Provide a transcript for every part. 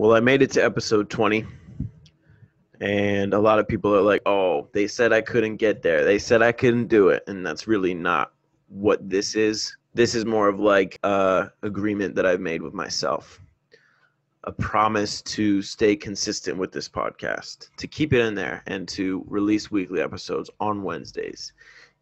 Well, I made it to episode 20. And a lot of people are like, oh, they said I couldn't get there. They said I couldn't do it. And that's really not what this is. This is more of like a agreement that I've made with myself. A promise to stay consistent with this podcast, to keep it in there, and to release weekly episodes on Wednesdays,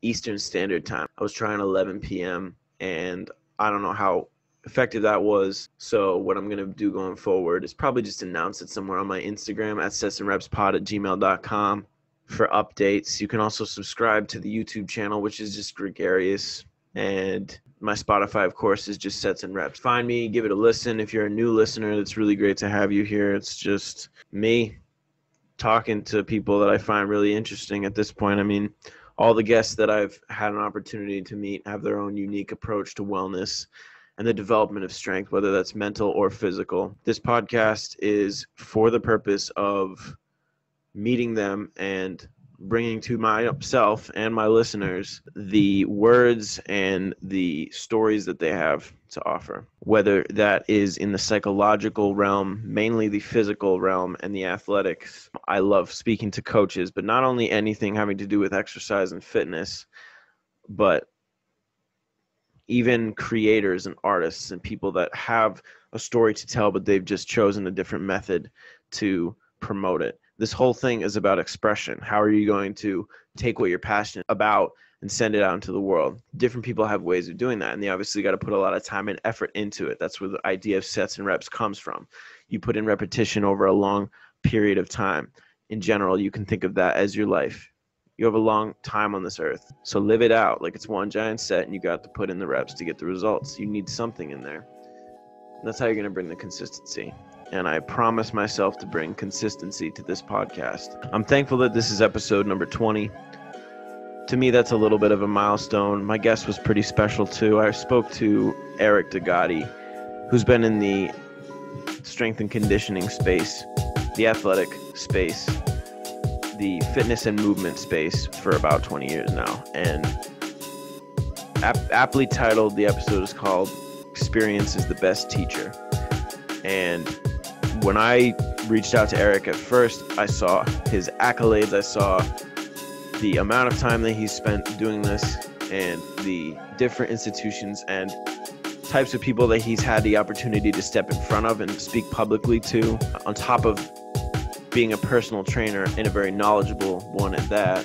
Eastern Standard Time. I was trying 11 p.m. and I don't know how effective that was. So what I'm gonna do going forward is probably just announce it somewhere on my Instagram at setsandrepspod at gmail.com for updates. You can also subscribe to the YouTube channel, which is just gregarious. And my Spotify, of course, is just sets and reps. Find me, give it a listen. If you're a new listener, it's really great to have you here. It's just me talking to people that I find really interesting at this point. I mean, all the guests that I've had an opportunity to meet have their own unique approach to wellness and the development of strength, whether that's mental or physical. This podcast is for the purpose of meeting them and bringing to myself and my listeners the words and the stories that they have to offer, whether that is in the psychological realm, mainly the physical realm, and the athletics. I love speaking to coaches, but not only anything having to do with exercise and fitness, but even creators and artists and people that have a story to tell, but they've just chosen a different method to promote it. This whole thing is about expression. How are you going to take what you're passionate about and send it out into the world? Different people have ways of doing that, and they obviously got to put a lot of time and effort into it. That's where the idea of sets and reps comes from. You put in repetition over a long period of time. In general, you can think of that as your life you have a long time on this earth. So live it out like it's one giant set and you got to put in the reps to get the results. You need something in there. And that's how you're going to bring the consistency. And I promise myself to bring consistency to this podcast. I'm thankful that this is episode number 20. To me, that's a little bit of a milestone. My guest was pretty special too. I spoke to Eric Dagati, who's been in the strength and conditioning space, the athletic space, the fitness and movement space for about 20 years now. And ap- aptly titled, the episode is called Experience is the Best Teacher. And when I reached out to Eric at first, I saw his accolades, I saw the amount of time that he spent doing this and the different institutions and types of people that he's had the opportunity to step in front of and speak publicly to, on top of being a personal trainer and a very knowledgeable one at that,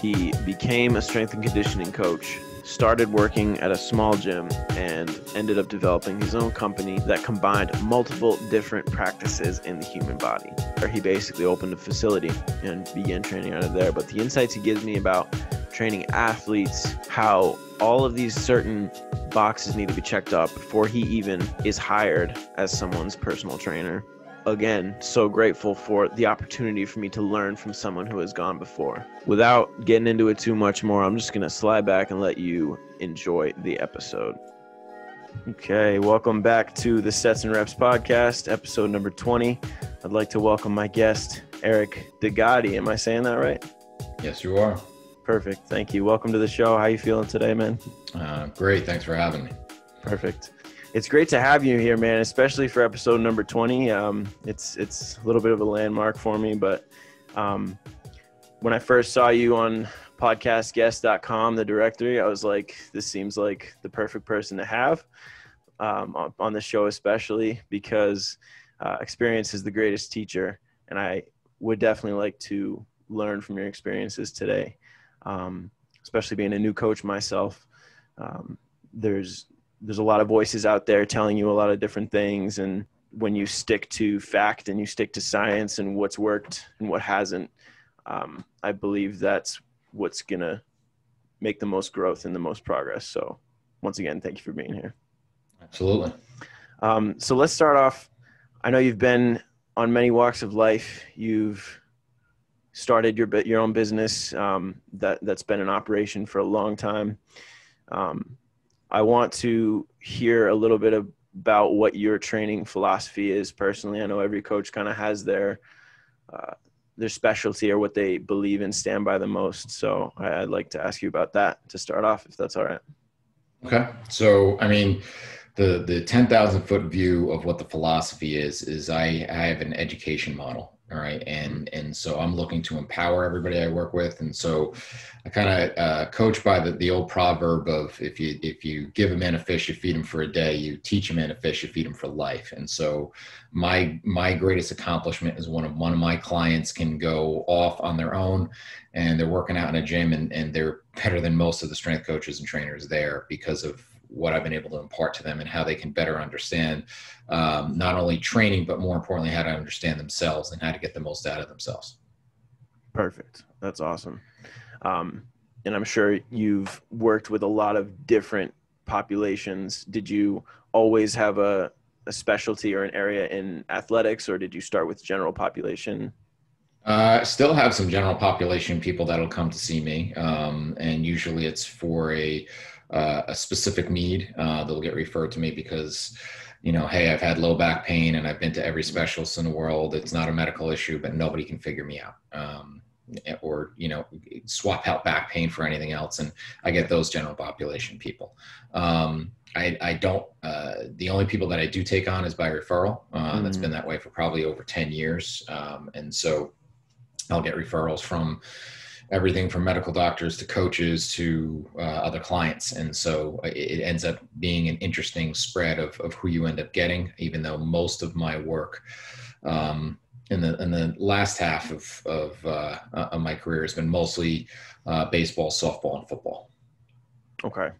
he became a strength and conditioning coach, started working at a small gym, and ended up developing his own company that combined multiple different practices in the human body. Where he basically opened a facility and began training out of there. But the insights he gives me about training athletes, how all of these certain boxes need to be checked up before he even is hired as someone's personal trainer again so grateful for the opportunity for me to learn from someone who has gone before. Without getting into it too much more, I'm just going to slide back and let you enjoy the episode. Okay, welcome back to the Sets and Reps podcast, episode number 20. I'd like to welcome my guest, Eric Dagati. Am I saying that right? Yes, you are. Perfect. Thank you. Welcome to the show. How you feeling today, man? Uh, great. Thanks for having me. Perfect it's great to have you here, man. Especially for episode number twenty. Um, it's it's a little bit of a landmark for me, but um, when I first saw you on podcastguest.com, the directory, I was like, this seems like the perfect person to have um, on, on the show, especially because uh, experience is the greatest teacher, and I would definitely like to learn from your experiences today. Um, especially being a new coach myself, um, there's there's a lot of voices out there telling you a lot of different things and when you stick to fact and you stick to science and what's worked and what hasn't um, i believe that's what's gonna make the most growth and the most progress. So once again thank you for being here. Absolutely. Um, so let's start off. I know you've been on many walks of life. You've started your your own business um, that that's been in operation for a long time. Um, I want to hear a little bit about what your training philosophy is personally. I know every coach kind of has their uh, their specialty or what they believe and stand by the most. So I'd like to ask you about that to start off, if that's all right. Okay. So, I mean, the the 10,000 foot view of what the philosophy is is I, I have an education model all right and and so i'm looking to empower everybody i work with and so i kind of uh, coach by the, the old proverb of if you if you give a man a fish you feed him for a day. You teach a man a fish you feed him for life. And so my my greatest accomplishment is one of one of my clients can go off on their own and they're working out in a gym and, and they're better than most of the strength coaches and trainers there because of what I've been able to impart to them and how they can better understand um, not only training, but more importantly, how to understand themselves and how to get the most out of themselves. Perfect. That's awesome. Um, and I'm sure you've worked with a lot of different populations. Did you always have a, a specialty or an area in athletics, or did you start with general population? Uh, still have some general population people that'll come to see me, um, and usually it's for a uh, a specific need. Uh, they'll get referred to me because, you know, hey, I've had low back pain and I've been to every specialist in the world. It's not a medical issue, but nobody can figure me out. Um, or you know swap out back pain for anything else and i get those general population people um, I, I, don't uh, the only people that i do take on is by referral uh, mm. that's been that way for probably over 10 years um, and so i'll get referrals from everything from medical doctors to coaches to uh, other clients. And so uh, it, ends up being an interesting spread of, of who you end up getting, even though most of my work um, in the in the last half of of, uh, of my career has been mostly uh, baseball, softball, and football. Okay,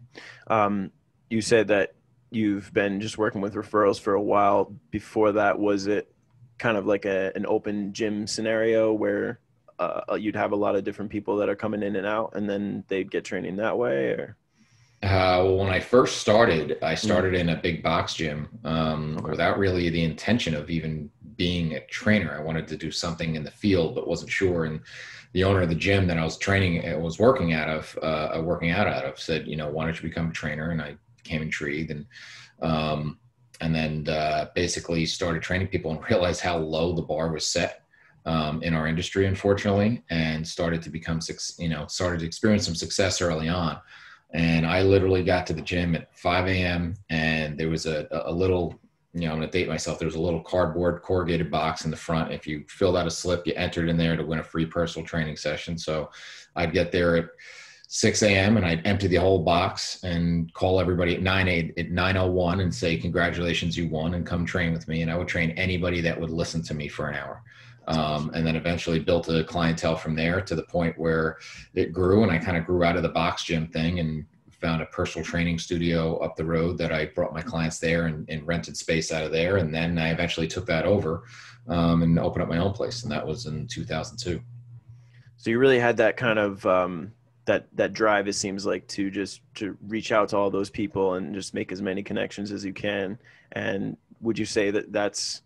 um, you said that you've been just working with referrals for a while. Before that, was it kind of like a, an open gym scenario where uh, uh, you'd have a lot of different people that are coming in and out, and then they'd get training that way, or? Uh, well, when I first started, I mm. started in a big box gym um, okay. without really the intention of even being a trainer. I wanted to do something in the field, but wasn't sure. And the owner of the gym that I was training, uh, was working out of, uh, working out out of, said, you know, why don't you become a trainer? And I became intrigued, and um, and then uh, basically started training people and realized how low the bar was set um, in our industry, unfortunately, and started to become, you know, started to experience some success early on. And I literally got to the gym at 5 a.m. and there was a, a little, you know, I'm going to date myself. There was a little cardboard corrugated box in the front. If you filled out a slip, you entered in there to win a free personal training session. So I'd get there at 6 a.m. and I'd empty the whole box and call everybody at 9 8 at 901 and say, congratulations, you won and come train with me. And I would train anybody that would listen to me for an hour um, and then eventually built a clientele from there to the point where it grew and i kind of grew out of the box gym thing and found a personal training studio up the road that i brought my clients there and, and rented space out of there. And then i eventually took that over um, and opened up my own place and that was in 2002 so you really had that kind of um, that that drive it seems like to just to reach out to all those people and just make as many connections as you can. And would you say that that's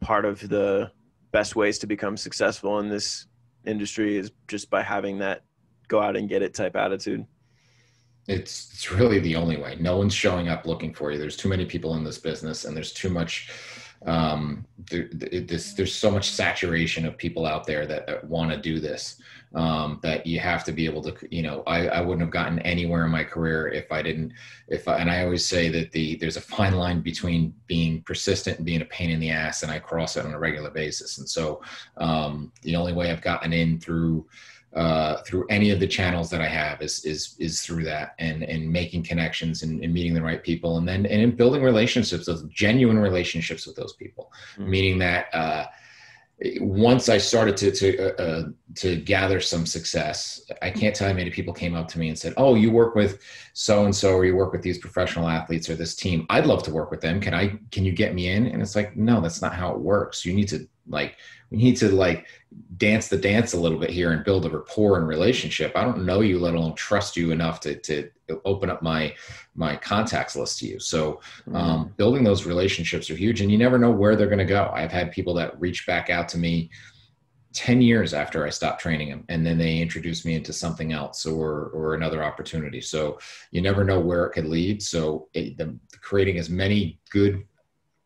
part of the best ways to become successful in this industry is just by having that go out and get it type attitude. It's it's really the only way. No one's showing up looking for you. There's too many people in this business, and there's too much. Um, there, this, there's so much saturation of people out there that, that want to do this um, that you have to be able to, you know, I, I wouldn't have gotten anywhere in my career if I didn't, if I, and I always say that the, there's a fine line between being persistent and being a pain in the ass and I cross it on a regular basis. And so um, the only way I've gotten in through, uh, through any of the channels that I have is is is through that and and making connections and, and meeting the right people and then and in building relationships, those genuine relationships with those people, mm-hmm. meaning that uh, once I started to to uh, uh, to gather some success, I can't tell how many people came up to me and said, "Oh, you work with so and so, or you work with these professional athletes or this team. I'd love to work with them. Can I? Can you get me in?" And it's like, no, that's not how it works. You need to like we need to like dance the dance a little bit here and build a rapport and relationship. I don't know you, let alone trust you enough to to open up my my contacts list to you. So mm-hmm. um, building those relationships are huge, and you never know where they're going to go. I've had people that reach back out to me. 10 years after I stopped training them and then they introduced me into something else or or another opportunity. So you never know where it could lead. So it, the, creating as many good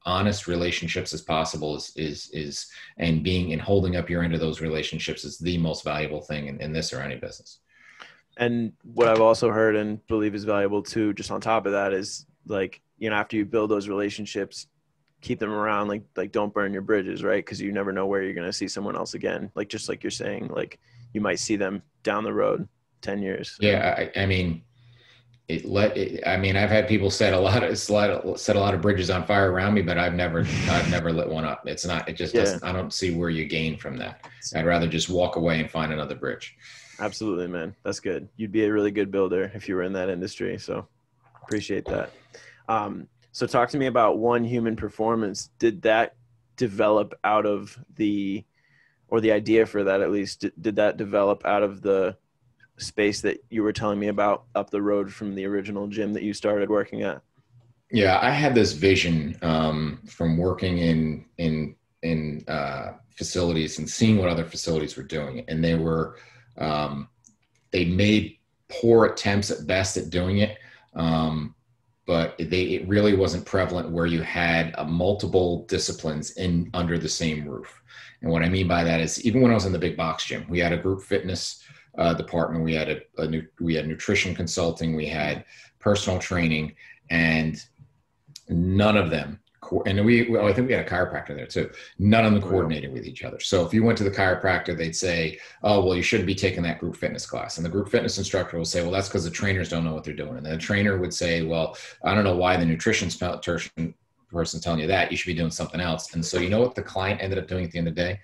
honest relationships as possible is is is and being and holding up your end of those relationships is the most valuable thing in, in this or any business. And what i've also heard and believe is valuable too just on top of that is like you know after you build those relationships keep them around like like don't burn your bridges right? Because you never know where you're going to see someone else again. Like just like you're saying like you might see them down the road 10 years. Yeah i, I mean it let it, i mean i've had people set a lot of set a lot of bridges on fire around me but i've never i've never lit one up. It's not it just yeah. doesn't i don't see where you gain from that. I'd rather just walk away and find another bridge. Absolutely man. That's good. You'd be a really good builder if you were in that industry so appreciate that. Um, so talk to me about one human performance. Did that develop out of the, or the idea for that at least, did, did that develop out of the space that you were telling me about up the road from the original gym that you started working at? Yeah, I had this vision um, from working in in in uh, facilities and seeing what other facilities were doing, and they were um, they made poor attempts at best at doing it. Um, but they it really wasn't prevalent where you had uh, multiple disciplines in under the same roof. And what I mean by that is even when I was in the big box gym, we had a group fitness uh, department, we had a, a new, we had nutrition consulting, we had personal training, and none of them and we well, I think we had a chiropractor there too. None of them coordinated with each other. So if you went to the chiropractor, they'd say, "Oh, well, you shouldn't be taking that group fitness class," and the group fitness instructor will say, "Well, that's because the trainers don't know what they're doing," and the trainer would say, "Well, I don't know why the nutrition person telling you that. You should be doing something else." And so you know what the client ended up doing at the end of the day?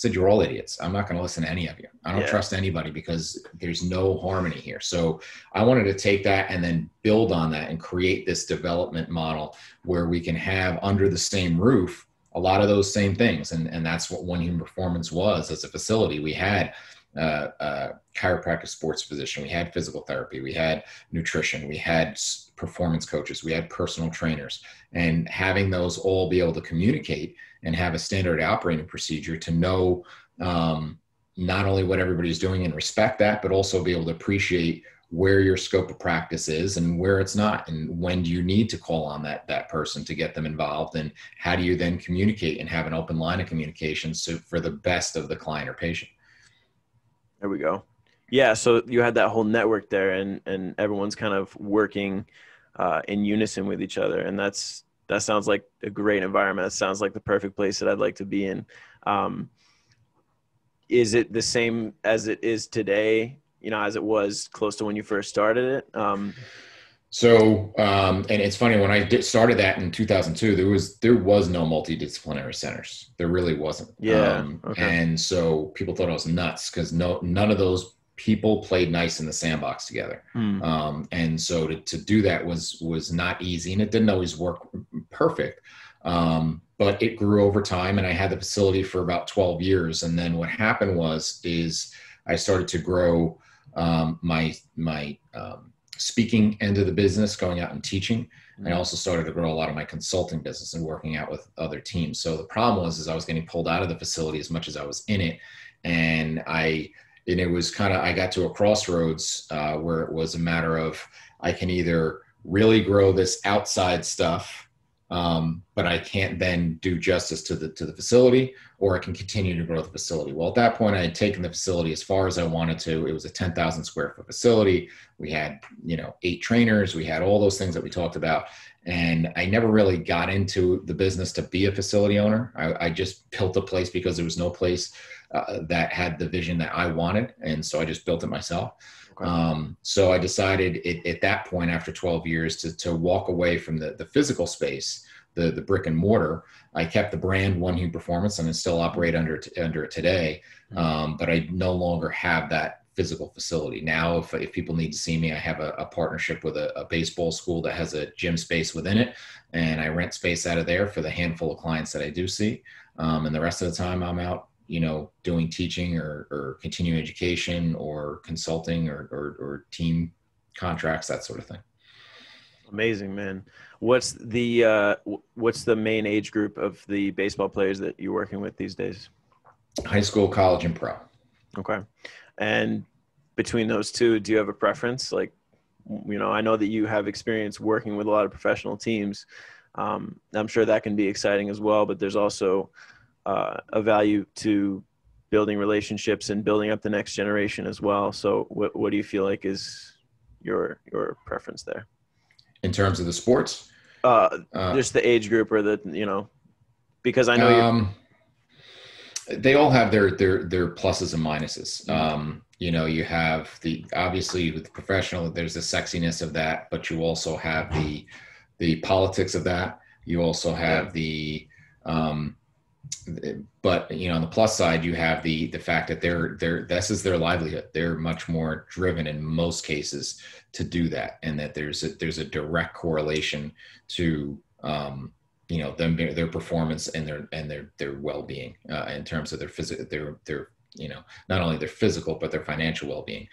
Said you're all idiots. I'm not going to listen to any of you. I don't yeah. trust anybody because there's no harmony here. So i wanted to take that and then build on that and create this development model where we can have under the same roof a lot of those same things. And and that's what one human performance was as a facility. We had uh, uh, chiropractic sports physician we had physical therapy we had nutrition we had performance coaches we had personal trainers. And having those all be able to communicate and have a standard operating procedure to know um, not only what everybody's doing and respect that, but also be able to appreciate where your scope of practice is and where it's not and when do you need to call on that that person to get them involved and how do you then communicate and have an open line of communication so for the best of the client or patient? There we go. Yeah so you had that whole network there and and everyone's kind of working uh, in unison with each other and that's that sounds like a great environment. That sounds like the perfect place that I'd like to be in. Um, is it the same as it is today? You know, as it was close to when you first started it. Um, so, um, and it's funny when I did, started that in 2002, there was there was no multidisciplinary centers. There really wasn't. Yeah. Um, okay. And so people thought I was nuts because no none of those people played nice in the sandbox together. Mm. Um, and so to, to do that was was not easy and it didn't always work perfect. Um, but it grew over time and I had the facility for about 12 years. And then what happened was is I started to grow um, my my um, speaking end of the business, going out and teaching. Mm. I also started to grow a lot of my consulting business and working out with other teams. So the problem was is I was getting pulled out of the facility as much as I was in it. And I and it was kind of I got to a crossroads uh, where it was a matter of I can either really grow this outside stuff, um, but I can't then do justice to the to the facility, or I can continue to grow the facility. Well, at that point, I had taken the facility as far as I wanted to. It was a ten thousand square foot facility. We had you know eight trainers. We had all those things that we talked about, and I never really got into the business to be a facility owner. I, I just built a place because there was no place uh, that had the vision that I wanted, and so I just built it myself. Okay. Um, so I decided it, at that point, after 12 years, to to walk away from the the physical space, the the brick and mortar. I kept the brand One Human Performance, and I still operate under under it today. Mm-hmm. Um, but I no longer have that physical facility. Now, if, if people need to see me, I have a, a partnership with a, a, baseball school that has a gym space within it, and I rent space out of there for the handful of clients that I do see. Um, and the rest of the time, I'm out, you know, doing teaching or, or continuing education or consulting or, or, or team contracts, that sort of thing. Amazing, man. What's the uh, what's the main age group of the baseball players that you're working with these days? High school, college, and pro. Okay. And between those two, do you have a preference? Like, you know, I know that you have experience working with a lot of professional teams. Um, I'm sure that can be exciting as well, but there's also uh, a value to building relationships and building up the next generation as well. So, what what do you feel like is your your preference there? In terms of the sports, Uh, uh, just the age group or the you know, because I know um, they all have their their their pluses and minuses. Mm-hmm. Um, you know, you have the obviously with the professional, there's the sexiness of that, but you also have the the politics of that. You also have the um, but you know on the plus side you have the the fact that they're they're this is their livelihood. They're much more driven in most cases to do that and that there's a there's a direct correlation to um you know them their performance and their and their their well-being uh, in terms of their physical their their you know not only their physical but their financial well-being.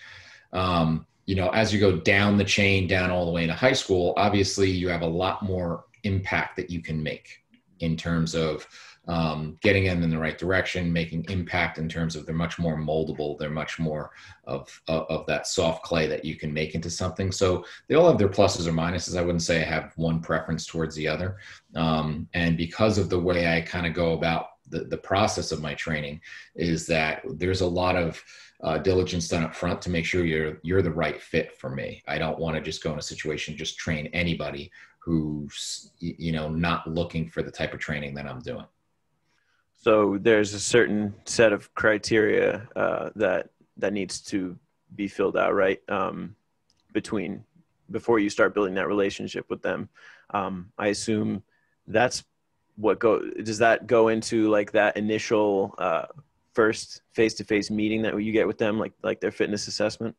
Um you know as you go down the chain down all the way into high school obviously you have a lot more impact that you can make in terms of um, getting them in the right direction, making impact in terms of they're much more moldable. They're much more of, of, of that soft clay that you can make into something. So they all have their pluses or minuses. I wouldn't say I have one preference towards the other. Um, and because of the way I kind of go about the, the process of my training is that there's a lot of uh, diligence done up front to make sure you're you're the right fit for me. I don't want to just go in a situation just train anybody who's you know not looking for the type of training that I'm doing. So there's a certain set of criteria uh, that that needs to be filled out, right? Um, between before you start building that relationship with them. Um, I assume that's what go does that go into like that initial uh, first face-to-face meeting that you get with them, like like their fitness assessment.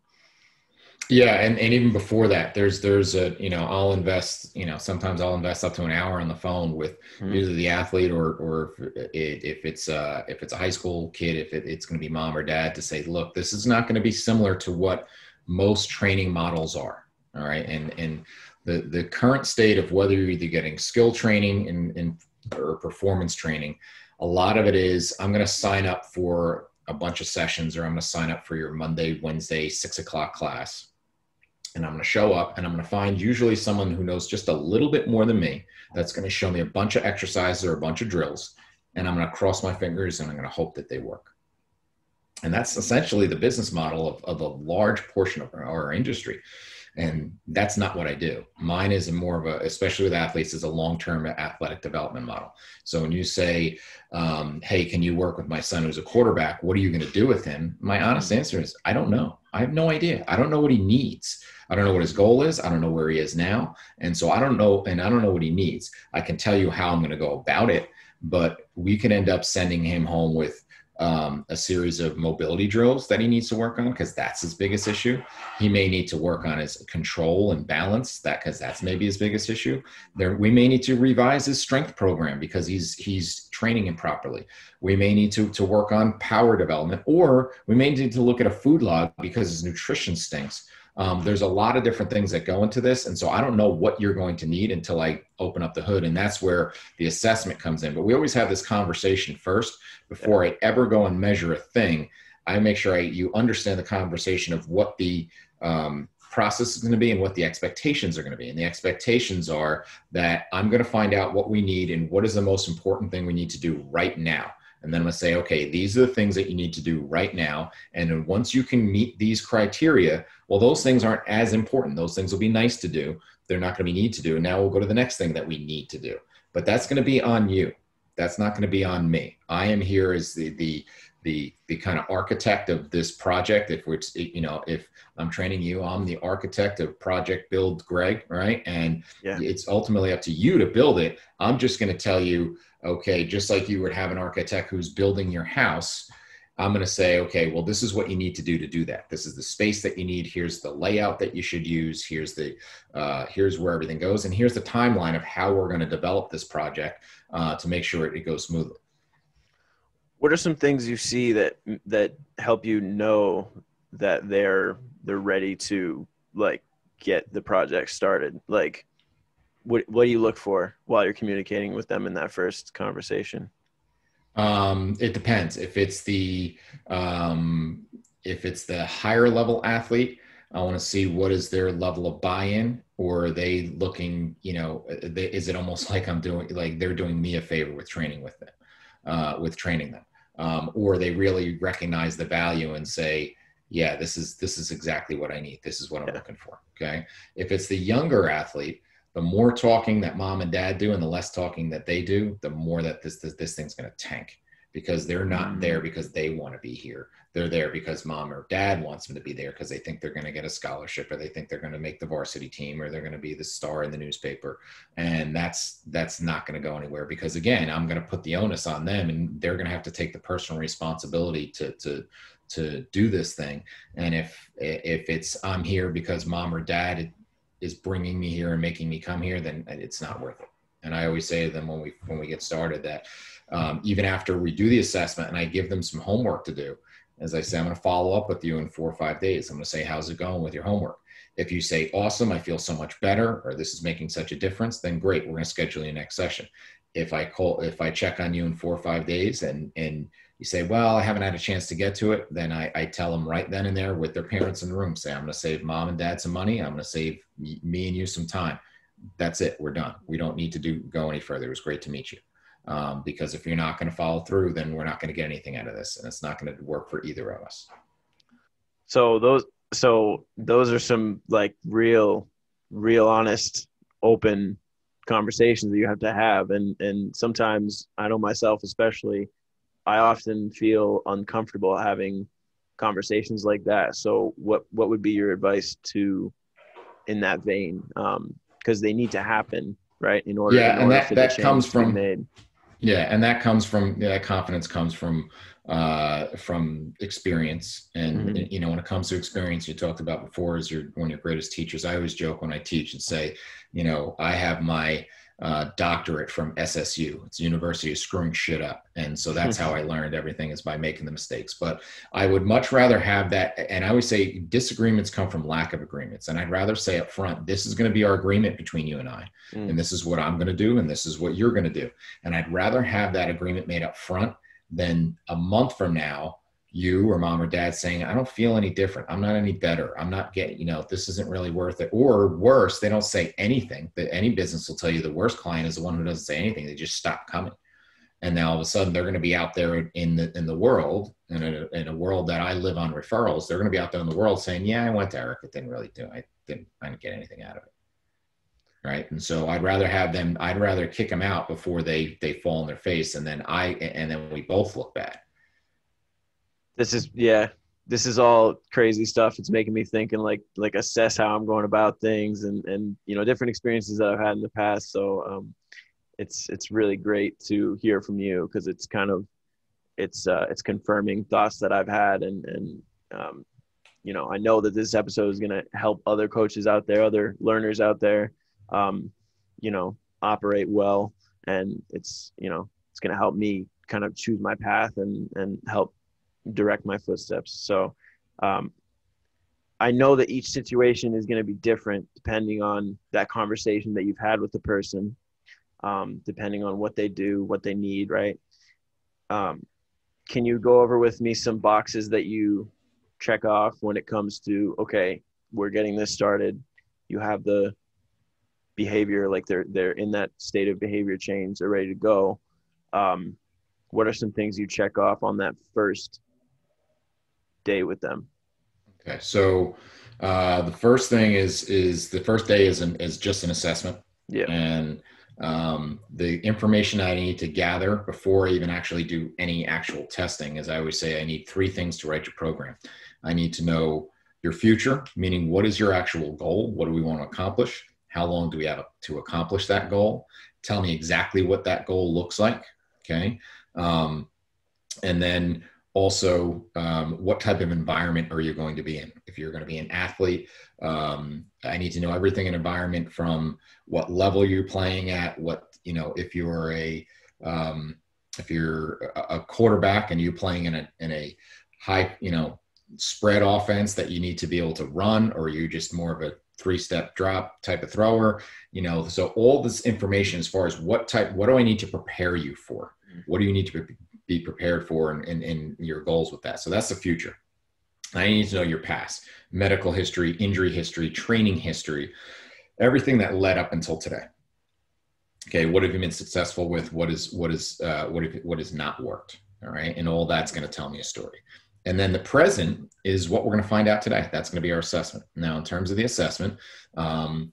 Yeah, and, and even before that, there's there's a you know I'll invest you know sometimes I'll invest up to an hour on the phone with mm-hmm. either the athlete or or if, if it's uh if it's a high school kid if it, it's going to be mom or dad to say look this is not going to be similar to what most training models are all right and and the the current state of whether you're either getting skill training and in, or performance training a lot of it is I'm going to sign up for a bunch of sessions or I'm going to sign up for your Monday Wednesday six o'clock class and I'm going to show up and I'm going to find usually someone who knows just a little bit more than me that's going to show me a bunch of exercises or a bunch of drills. And I'm going to cross my fingers and I'm going to hope that they work. And that's essentially the business model of, of a large portion of our, our industry. And that's not what I do. Mine is a more of a, especially with athletes, is a long-term athletic development model. So when you say, um, "Hey, can you work with my son who's a quarterback? What are you going to do with him?" My honest answer is, I don't know. I have no idea. I don't know what he needs. I don't know what his goal is. I don't know where he is now. And so I don't know, and I don't know what he needs. I can tell you how I'm going to go about it, but we could end up sending him home with um, a series of mobility drills that he needs to work on because that's his biggest issue. He may need to work on his control and balance that because that's maybe his biggest issue. There, we may need to revise his strength program because he's he's training improperly. We may need to to work on power development, or we may need to look at a food log because his nutrition stinks. Um, there's a lot of different things that go into this. And so I don't know what you're going to need until I open up the hood. And that's where the assessment comes in. But we always have this conversation first before I ever go and measure a thing. I make sure I, you understand the conversation of what the um, process is going to be and what the expectations are going to be. And the expectations are that I'm going to find out what we need and what is the most important thing we need to do right now. And then I'm going to say, okay, these are the things that you need to do right now. And then once you can meet these criteria, well, those things aren't as important. Those things will be nice to do. They're not going to be need to do. And now we'll go to the next thing that we need to do. But that's going to be on you. That's not going to be on me. I am here as the the the the kind of architect of this project. If we're, you know if I'm training you, I'm the architect of Project Build Greg, right? And yeah. it's ultimately up to you to build it. I'm just going to tell you okay, just like you would have an architect who's building your house, I'm going to say, okay, well, this is what you need to do to do that. This is the space that you need. Here's the layout that you should use. Here's the, uh, here's where everything goes, and here's the timeline of how we're going to develop this project uh, to make sure it goes smoothly. What are some things you see that that help you know that they're they're ready to like get the project started? Like, what what do you look for while you're communicating with them in that first conversation? Um, it depends. If it's the um, if it's the higher level athlete, I want to see what is their level of buy-in, or are they looking? You know, they, is it almost like I'm doing like they're doing me a favor with training with them, uh, with training them, um, or they really recognize the value and say, yeah, this is this is exactly what I need. This is what I'm yeah. looking for. Okay. If it's the younger athlete, the more talking that mom and dad do and the less talking that they do, the more that this this, this thing's going to tank because they're not mm. there because they want to be here. They're there because mom or dad wants them to be there because they think they're going to get a scholarship or they think they're going to make the varsity team or they're going to be the star in the newspaper. And that's that's not going to go anywhere because again, I'm going to put the onus on them and they're going to have to take the personal responsibility to to to do this thing. And if if it's I'm here because mom or dad is bringing me here and making me come here, then it's not worth it. And I always say to them when we when we get started that um, even after we do the assessment and I give them some homework to do, as I say, I'm going to follow up with you in four or five days. I'm going to say, how's it going with your homework? If you say, awesome, I feel so much better, or this is making such a difference, then great, we're going to schedule your next session. If I call, if I check on you in four or five days and, and you say, well, I haven't had a chance to get to it, then I, I tell them right then and there with their parents in the room, say, I'm going to save mom and dad some money. I'm going to save me and you some time. That's it. We're done. We don't need to do go any further. It was great to meet you. Um, because if you're not going to follow through, then we're not going to get anything out of this, and it's not going to work for either of us. So those, so those are some like real, real, honest, open conversations that you have to have, and and sometimes I know myself, especially, I often feel uncomfortable having conversations like that. So what what would be your advice to in that vein? Because um, they need to happen, right? In order, yeah, in order and that that comes from made. Yeah, and that comes from yeah, that confidence comes from uh, from experience, and mm-hmm. you know when it comes to experience, you talked about before is your one of your greatest teachers. I always joke when I teach and say, you know, I have my uh, doctorate from SSU. It's University of Screwing Shit Up. And so that's how I learned everything is by making the mistakes. But I would much rather have that. And I always say disagreements come from lack of agreements. And I'd rather say up front, this is going to be our agreement between you and I. Mm. And this is what I'm going to do. And this is what you're going to do. And I'd rather have that agreement made up front than a month from now you or mom or dad saying, I don't feel any different. I'm not any better. I'm not getting, you know, this isn't really worth it. Or worse, they don't say anything. That any business will tell you the worst client is the one who doesn't say anything. They just stop coming. And now all of a sudden they're going to be out there in the in the world, in a, in a world that I live on referrals. They're going to be out there in the world saying, "Yeah, I went to Eric. It didn't really do. I didn't. I didn't get anything out of it." Right. And so I'd rather have them. I'd rather kick them out before they they fall on their face, and then I and then we both look bad this is yeah this is all crazy stuff. It's making me think and like like assess how i'm going about things and and you know different experiences that i've had in the past. So um it's it's really great to hear from you because it's kind of it's uh it's confirming thoughts that i've had and and um you know i know that this episode is going to help other coaches out there other learners out there um you know operate well. And it's you know it's going to help me kind of choose my path and and help direct my footsteps. So um, I know that each situation is going to be different depending on that conversation that you've had with the person, um, depending on what they do, what they need, right? Um, can you go over with me some boxes that you check off when it comes to okay, we're getting this started. You have the behavior, like they're they're in that state of behavior change, they're ready to go. Um, what are some things you check off on that first day with them? Okay, so uh, the first thing is is the first day is an, is just an assessment. Yeah, and um, the information I need to gather before I even actually do any actual testing, is I always say, I need three things to write your program. I need to know your future, meaning what is your actual goal? What do we want to accomplish? How long do we have to accomplish that goal? Tell me exactly what that goal looks like. Okay. Um, and then also um, what type of environment are you going to be in? If you're going to be an athlete um, i need to know everything in environment from what level you're playing at what you know if you're a um, if you're a quarterback and you're playing in a in a high you know spread offense that you need to be able to run or you're just more of a three step drop type of thrower? You know so all this information as far as what type what do i need to prepare you for? What do you need to be prepared for and, and, and your goals with that. So that's the future. I need to know your past, medical history, injury history, training history, everything that led up until today. Okay, what have you been successful with? What is what is uh, what what has not worked? All right, and all that's going to tell me a story. And then the present is what we're going to find out today. That's going to be our assessment. Now, in terms of the assessment, um,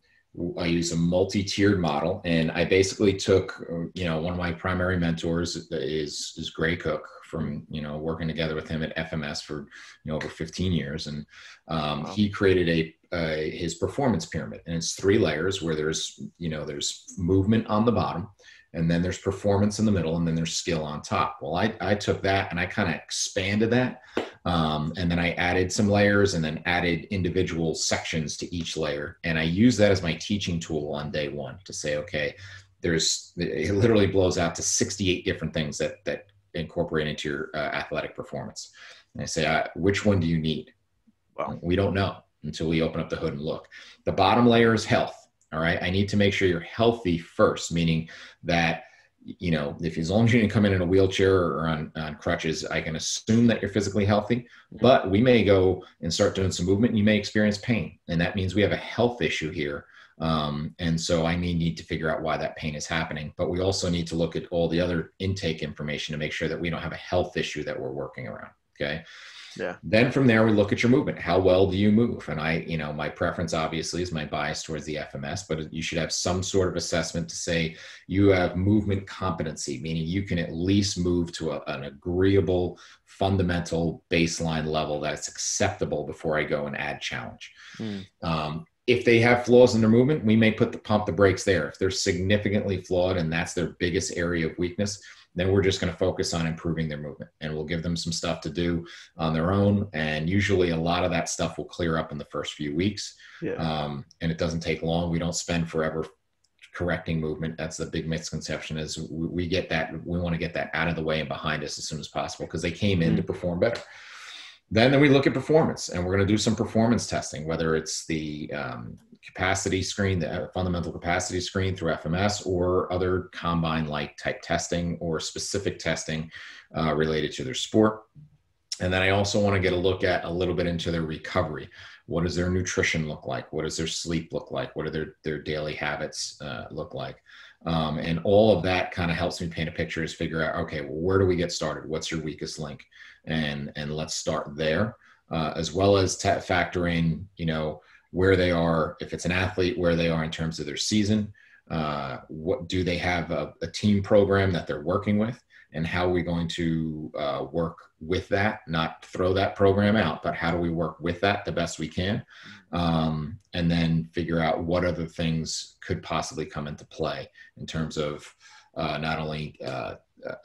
I use a multi-tiered model, and I basically took, you know, one of my primary mentors is is Gray Cook from you know working together with him at FMS for you know over 15 years, and um, wow. he created a uh, his performance pyramid, and it's three layers where there's you know there's movement on the bottom, and then there's performance in the middle, and then there's skill on top. Well, I I took that and I kind of expanded that um, and then I added some layers and then added individual sections to each layer. And I use that as my teaching tool on day one to say, okay, there's, it literally blows out to 68 different things that, that incorporate into your uh, athletic performance. And I say, uh, which one do you need? Well, we don't know until we open up the hood and look. The bottom layer is health. All right. I need to make sure you're healthy first, meaning that you know, if as long as you didn't come in in a wheelchair or on, on crutches, I can assume that you're physically healthy. But we may go and start doing some movement and you may experience pain. And that means we have a health issue here. Um, and so I may need to figure out why that pain is happening. But we also need to look at all the other intake information to make sure that we don't have a health issue that we're working around. Okay. Yeah. Then from there, we look at your movement. How well do you move? And I, you know, my preference obviously is my bias towards the FMS, but you should have some sort of assessment to say you have movement competency, meaning you can at least move to a, an agreeable, fundamental baseline level that's acceptable before I go and add challenge. Mm. Um, if they have flaws in their movement, we may put the pump the brakes there. If they're significantly flawed and that's their biggest area of weakness, then we're just going to focus on improving their movement and we'll give them some stuff to do on their own and usually a lot of that stuff will clear up in the first few weeks yeah. um, and it doesn't take long we don't spend forever correcting movement that's the big misconception is we get that we want to get that out of the way and behind us as soon as possible because they came in mm-hmm. to perform better then, we look at performance and we're going to do some performance testing whether it's the um, capacity screen, the uh, fundamental capacity screen through FMS, or other combine like type testing or specific testing uh, related to their sport. And then I also want to get a look at a little bit into their recovery. What does their nutrition look like? What does their sleep look like? What do their, their daily habits uh, look like? Um, and all of that kind of helps me paint a picture is figure out, okay, well, where do we get started? What's your weakest link? And, and let's start there, uh, as well as t- factor in, you know, where they are, if it's an athlete, where they are in terms of their season. Uh, what do they have a, a, team program that they're working with, and how are we going to uh, work with that? Not throw that program out, but how do we work with that the best we can, um, and then figure out what other things could possibly come into play in terms of uh, not only uh,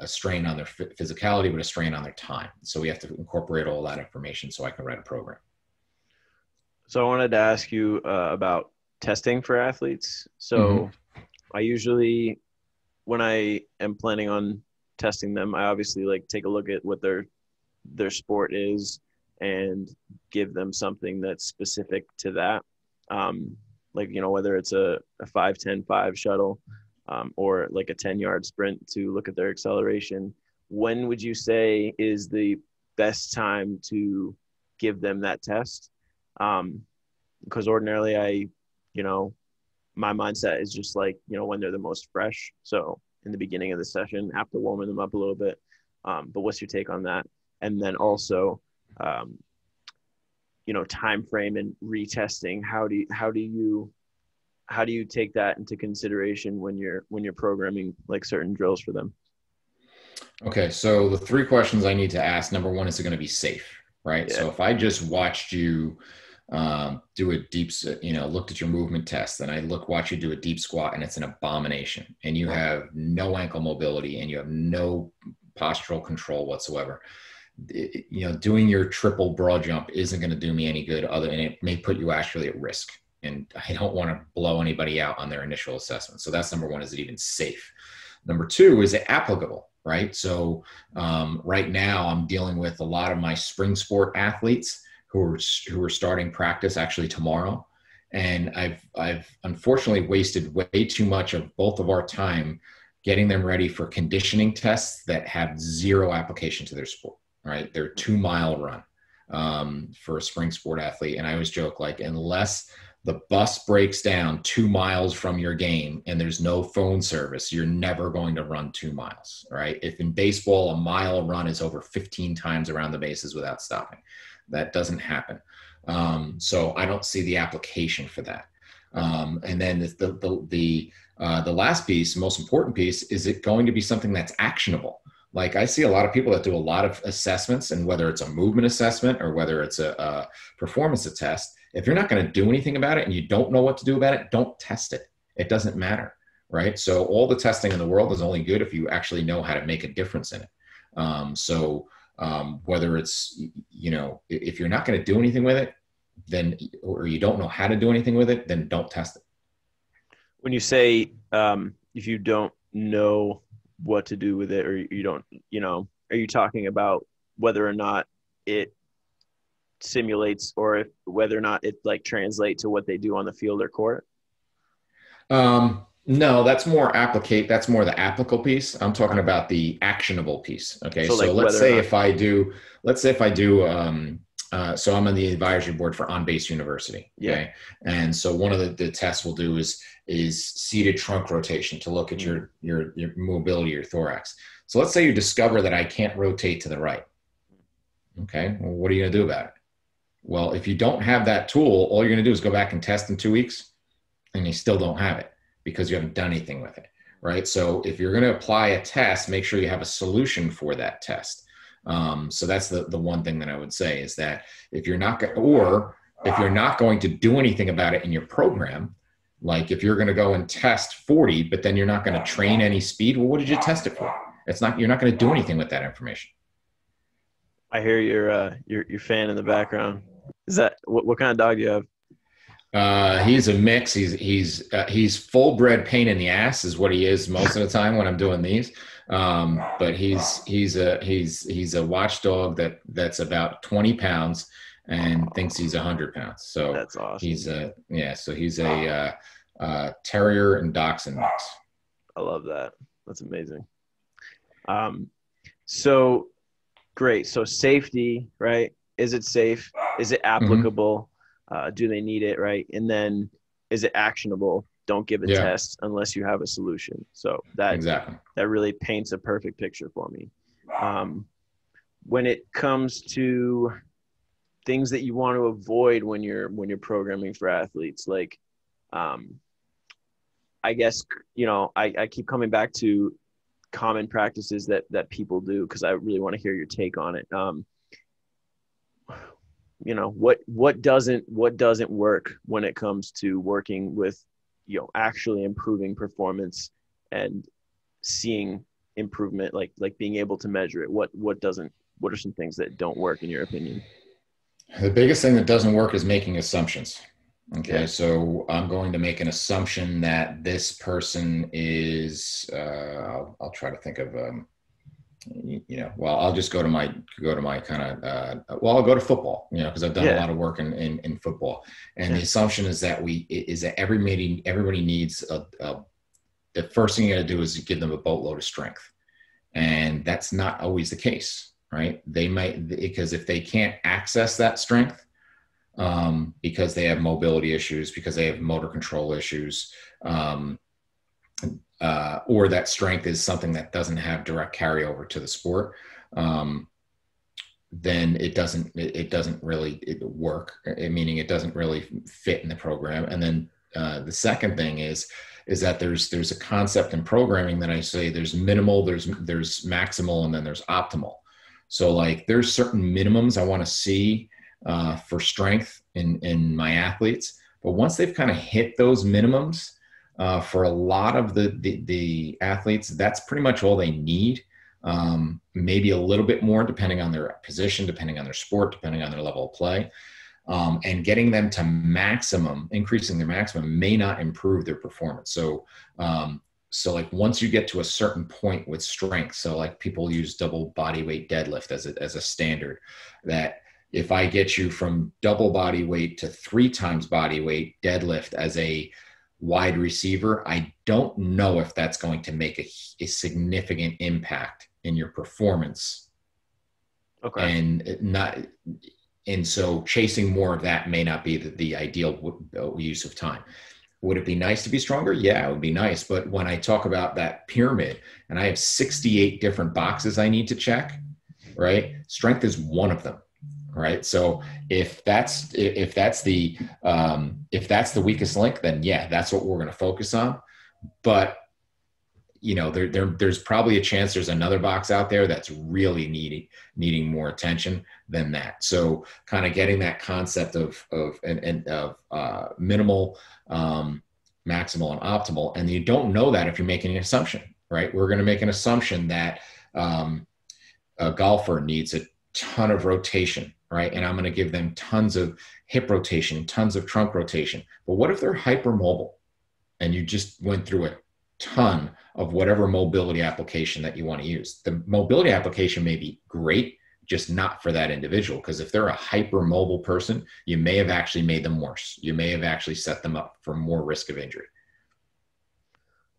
a strain on their physicality, but a strain on their time. So we have to incorporate all that information so I can write a program. So I wanted to ask you uh, about testing for athletes. So mm-hmm. I usually, when I am planning on testing them, I obviously like take a look at what their their sport is and give them something that's specific to that. Um, like you know whether it's a, a 5 10 5 shuttle um, or like a 10 yard sprint to look at their acceleration when would you say is the best time to give them that test um, because ordinarily I, you know, my mindset is just like, you know, when they're the most fresh. So in the beginning of the session, after warming them up a little bit. Um, but what's your take on that? And then also, um, you know, time frame and retesting. How do you, how do you how do you take that into consideration when you're when you're programming like certain drills for them? Okay, so the three questions I need to ask. Number one, is it going to be safe? Right. Yeah. So if I just watched you um, do a deep, you know, looked at your movement test, and I look, watch you do a deep squat, and it's an abomination, and you have no ankle mobility, and you have no postural control whatsoever. It, you know, doing your triple broad jump isn't going to do me any good, other than it may put you actually at risk. And I don't want to blow anybody out on their initial assessment. So that's number one: is it even safe? Number two, is it applicable? Right. So um, right now, I'm dealing with a lot of my spring sport athletes who are who are starting practice actually tomorrow and i've i've unfortunately wasted way too much of both of our time getting them ready for conditioning tests that have zero application to their sport right they're two mile run um, for a spring sport athlete and i always joke like unless the bus breaks down two miles from your game and there's no phone service, you're never going to run two miles, right? If in baseball, a mile run is over 15 times around the bases without stopping. That doesn't happen. Um, so I don't see the application for that. Um, and then the the the uh, the last piece, most important piece, is it going to be something that's actionable? Like I see a lot of people that do a lot of assessments, and whether it's a movement assessment or whether it's a, a performance test, if you're not going to do anything about it and you don't know what to do about it, don't test it. It doesn't matter, right? So all the testing in the world is only good if you actually know how to make a difference in it. Um, so um, whether it's you know if you're not going to do anything with it, then or you don't know how to do anything with it, then don't test it. When you say um, if you don't know what to do with it or you don't you know are you talking about whether or not it simulates or if whether or not it like translate to what they do on the field or court um no that's more applicate that's more the applicable piece i'm talking about the actionable piece okay so, so let's say if i do let's say if i do um uh, so I'm on the advisory board for On Base University. Okay. Yeah. And so one of the, the tests we'll do is is seated trunk rotation to look at mm. your your your mobility, your thorax. So let's say you discover that I can't rotate to the right. Okay. Well, what are you gonna do about it? Well, if you don't have that tool, all you're gonna do is go back and test in two weeks, and you still don't have it because you haven't done anything with it. Right. So if you're gonna apply a test, make sure you have a solution for that test. Um, so that's the, the one thing that I would say is that if you're not, or if you're not going to do anything about it in your program, like if you're going to go and test 40, but then you're not going to train any speed, well, what did you test it for? It's not, you're not going to do anything with that information. I hear your, uh, your, your fan in the background. Is that, what, what kind of dog do you have? Uh, he's a mix. He's he's uh, he's full bred pain in the ass is what he is most of the time when I'm doing these. Um, but he's he's a he's he's a watchdog that that's about 20 pounds and thinks he's 100 pounds. So that's awesome. He's a yeah. So he's a uh, uh, terrier and dachshund mix. I love that. That's amazing. Um, so great. So safety, right? Is it safe? Is it mm-hmm. applicable? Mm-hmm. Uh, do they need it, right? And then is it actionable? don't give a yeah. test unless you have a solution. So that exactly that really paints a perfect picture for me. Um, when it comes to things that you want to avoid when you're when you're programming for athletes, like um, I guess you know I, I keep coming back to common practices that that people do because I really want to hear your take on it. Um, you know what what doesn't what doesn't work when it comes to working with you know actually improving performance and seeing improvement like like being able to measure it? What what doesn't what are some things that don't work in your opinion? The biggest thing that doesn't work is making assumptions. Okay yeah. so i'm going to make an assumption that this person is uh, I'll, I'll try to think of um, you know, well, I'll just go to my go to my kind of uh, well, I'll go to football, you know, because I've done yeah. a lot of work in in, in football, and the assumption is that we is that every meeting everybody needs a, a the first thing you got to do is give them a boatload of strength, and that's not always the case, right? They might because if they can't access that strength, um, because they have mobility issues, because they have motor control issues. Um, uh, or that strength is something that doesn't have direct carryover to the sport, um, then it doesn't it, it doesn't really it work. Meaning it doesn't really fit in the program. And then uh, the second thing is is that there's there's a concept in programming that I say there's minimal, there's there's maximal, and then there's optimal. So like there's certain minimums I want to see uh, for strength in in my athletes, but once they've kind of hit those minimums, uh, for a lot of the, the, the athletes, that's pretty much all they need. Um, maybe a little bit more depending on their position, depending on their sport, depending on their level of play. Um, and getting them to maximum, increasing their maximum, may not improve their performance. So, um, so like once you get to a certain point with strength, so like people use double body weight deadlift as a, as a standard, that if I get you from double body weight to three times body weight deadlift as a wide receiver, I don't know if that's going to make a, a significant impact in your performance. Okay. And not, and so chasing more of that may not be the, the ideal uh, use of time. Would it be nice to be stronger? Yeah, it would be nice. But when I talk about that pyramid and I have 68 different boxes I need to check, right? Strength is one of them right? So if that's if that's the um, if that's the weakest link then yeah that's what we're going to focus on. But you know there, there there's probably a chance there's another box out there that's really needing needing more attention than that. So kind of getting that concept of of and, and of uh, minimal um, maximal and optimal and you don't know that if you're making an assumption right? We're going to make an assumption that um, a golfer needs a ton of rotation right and i'm going to give them tons of hip rotation tons of trunk rotation but what if they're hypermobile and you just went through a ton of whatever mobility application that you want to use. The mobility application may be great, just not for that individual. Because if they're a hyper mobile person, you may have actually made them worse. You may have actually set them up for more risk of injury.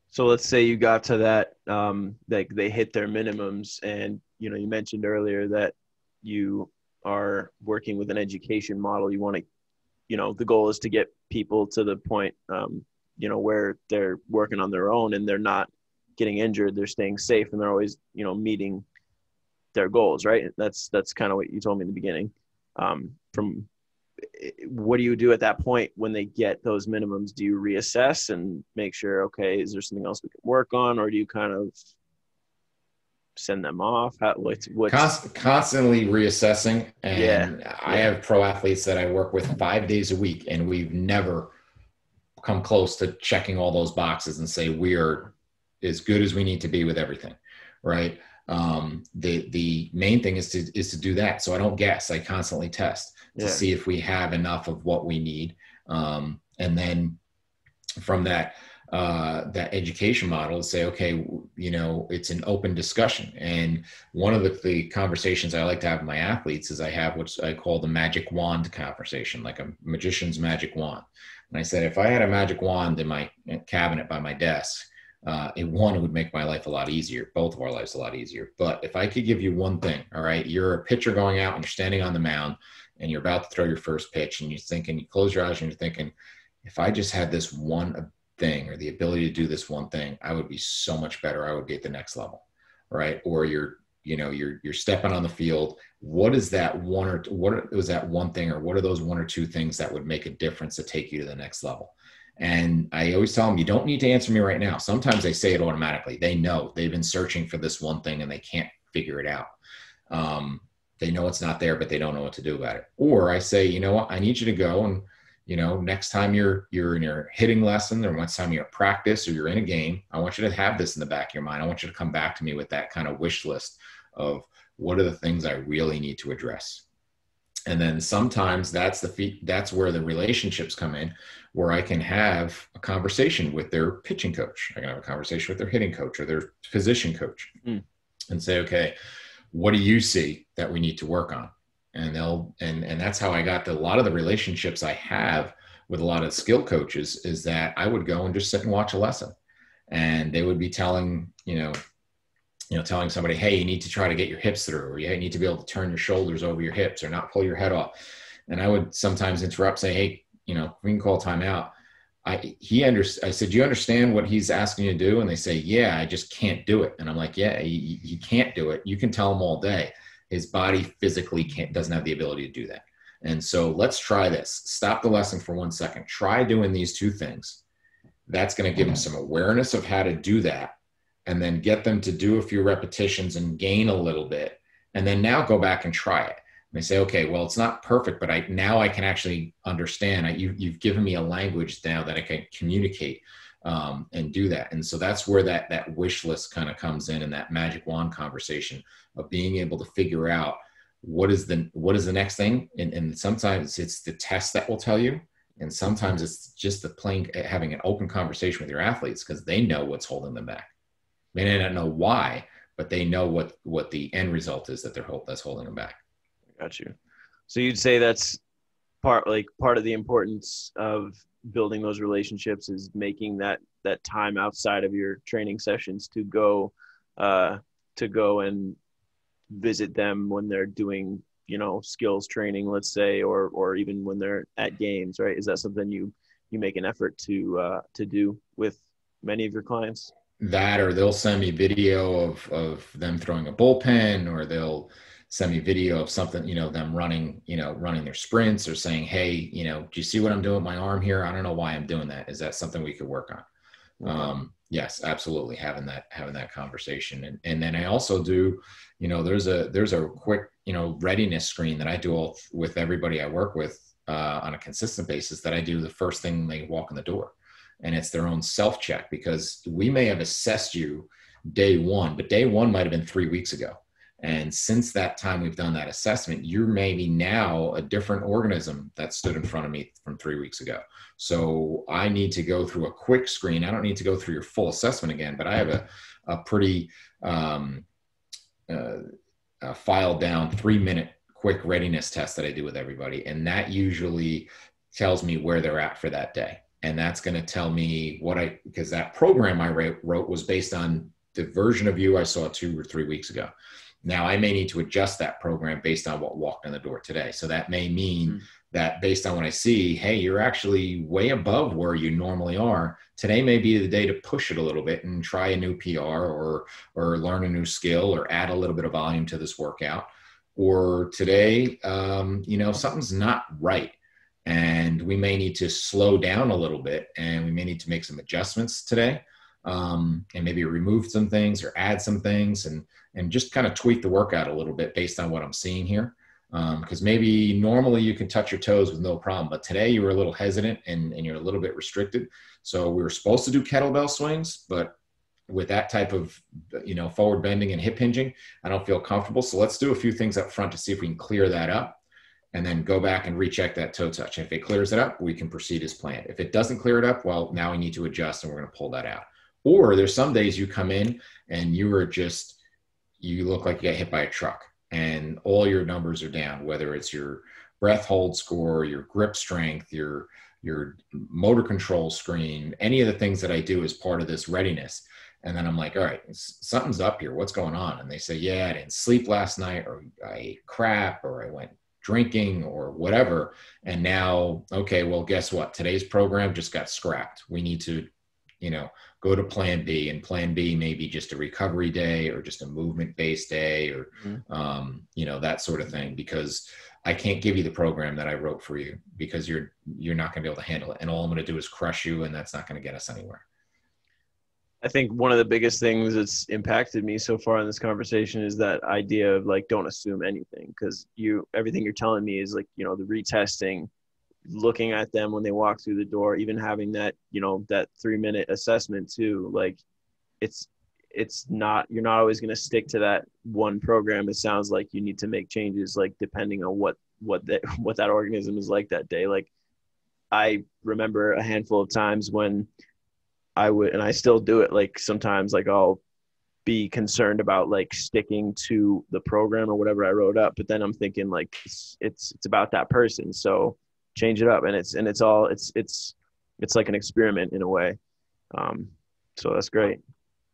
So let's say you got to that, um, like they hit their minimums, and you know you mentioned earlier that you are working with an education model. You want to, you know, the goal is to get people to the point um, you know where they're working on their own and they're not getting injured they're staying safe and they're always you know meeting their goals right that's that's kind of what you told me in the beginning um, from what do you do at that point when they get those minimums do you reassess and make sure okay is there something else we can work on or do you kind of send them off How, what's, what's... Const- constantly reassessing and yeah. i have pro athletes that i work with five days a week and we've never come close to checking all those boxes and say we are as good as we need to be with everything, right? Um, the the main thing is to is to do that. So I don't guess. I constantly test to yeah. see if we have enough of what we need, um, and then from that uh, that education model and say, okay, you know, it's an open discussion. And one of the, the, conversations I like to have with my athletes is I have what I call the magic wand conversation, like a magician's magic wand. And I said, if I had a magic wand in my cabinet by my desk, uh, it one, it would make my life a lot easier, both of our lives a lot easier. But if I could give you one thing, all right, you're a pitcher going out and you're standing on the mound and you're about to throw your first pitch and you're thinking, you close your eyes and you're thinking, if I just had this one thing or the ability to do this one thing, I would be so much better. I would be at the next level, right? Or you're you know you're you're stepping on the field. What is that one or what was that one thing or what are those one or two things that would make a difference to take you to the next level? And i always tell them you don't need to answer me right now. Sometimes they say it automatically. They know. They've been searching for this one thing and they can't figure it out. Um, they know it's not there but they don't know what to do about it. Or i say you know what? I need you to go and you know next time you're you're in your hitting lesson or next time you're at practice or you're in a game i want you to have this in the back of your mind. I want you to come back to me with that kind of wish list of what are the things i really need to address. And then sometimes that's the fee- that's where the relationships come in where i can have a conversation with their pitching coach. I can have a conversation with their hitting coach or their position coach mm. and say okay what do you see that we need to work on and they'll and and that's how i got a lot of the relationships i have with a lot of skill coaches is that i would go and just sit and watch a lesson and they would be telling you know you know telling somebody hey you need to try to get your hips through or you need to be able to turn your shoulders over your hips or not pull your head off and i would sometimes interrupt say hey you know we can call timeout I he under I said, you understand what he's asking you to do? And they say, yeah, I just can't do it. And I'm like, yeah, you, you can't do it. You can tell him all day his body physically can't doesn't have the ability to do that. And so let's try this. Stop the lesson for one second. Try doing these two things. That's going to give them some awareness of how to do that and then get them to do a few repetitions and gain a little bit and then now go back and try it. And they say okay well it's not perfect but i now i can actually understand. I, you, you've given me a language now that i can communicate um, and do that. And so that's where that that wish list kind of comes in, and that magic wand conversation of being able to figure out what is the what is the next thing. And, and sometimes it's the test that will tell you, and sometimes it's just the plain having an open conversation with your athletes because they know what's holding them back. They may not know why, but they know what what the end result is that they're that's holding them back. Got you. So you'd say that's part like part of the importance of building those relationships is making that that time outside of your training sessions to go uh, to go and visit them when they're doing you know skills training let's say or or even when they're at games right? Is that something you you make an effort to uh, to do with many of your clients? That or they'll send me video of of them throwing a bullpen or they'll send me video of something you know them running you know running their sprints or saying hey you know do you see what i'm doing with my arm here? I don't know why i'm doing that. Is that something we could work on? Um, yes absolutely having that having that conversation. And, and then i also do you know there's a there's a quick you know readiness screen that i do all, with everybody i work with uh, on a consistent basis that i do the first thing they walk in the door. And it's their own self check because we may have assessed you day one, but day one might have been three weeks ago. And since that time we've done that assessment, you're maybe now a different organism that stood in front of me from three weeks ago. So I need to go through a quick screen. I don't need to go through your full assessment again, but I have a, a pretty um, uh, a filed down three minute quick readiness test that I do with everybody. And that usually tells me where they're at for that day and that's going to tell me what I because that program I wrote was based on the version of you I saw two or three weeks ago. Now I may need to adjust that program based on what walked in the door today. So that may mean mm-hmm. that based on what I see, hey, you're actually way above where you normally are. Today may be the day to push it a little bit and try a new PR or or learn a new skill or add a little bit of volume to this workout. Or today, um, you know, something's not right and we may need to slow down a little bit and we may need to make some adjustments today um, and maybe remove some things or add some things and and just kind of tweak the workout a little bit based on what i'm seeing here because um, maybe normally you can touch your toes with no problem but today you were a little hesitant and, and you're a little bit restricted so we were supposed to do kettlebell swings but with that type of you know forward bending and hip hinging i don't feel comfortable so let's do a few things up front to see if we can clear that up and then go back and recheck that toe touch. If it clears it up, we can proceed as planned. If it doesn't clear it up, well, now we need to adjust and we're going to pull that out. Or there's some days you come in and you are just, you look like you got hit by a truck and all your numbers are down, whether it's your breath hold score, your grip strength, your, your motor control screen, any of the things that I do as part of this readiness. And then I'm like, all right, something's up here. What's going on? And they say, yeah, I didn't sleep last night, or I ate crap, or I went drinking or whatever. And now, okay, well, guess what? Today's program just got scrapped. We need to, you know, go to plan B and plan B may be just a recovery day or just a movement based day or, mm-hmm. um, you know, that sort of thing, because I can't give you the program that I wrote for you because you're, you're not going to be able to handle it. And all I'm going to do is crush you and that's not going to get us anywhere. I think one of the biggest things that's impacted me so far in this conversation is that idea of like don't assume anything because you everything you're telling me is like you know the retesting, looking at them when they walk through the door, even having that you know that three minute assessment too. Like it's it's not you're not always going to stick to that one program. It sounds like you need to make changes like depending on what what that what that organism is like that day. Like I remember a handful of times when I would, and I still do it. Like sometimes, like I'll be concerned about like sticking to the program or whatever I wrote up, but then I'm thinking like it's it's, it's about that person, so change it up, and it's and it's all it's it's it's like an experiment in a way. Um, so that's great.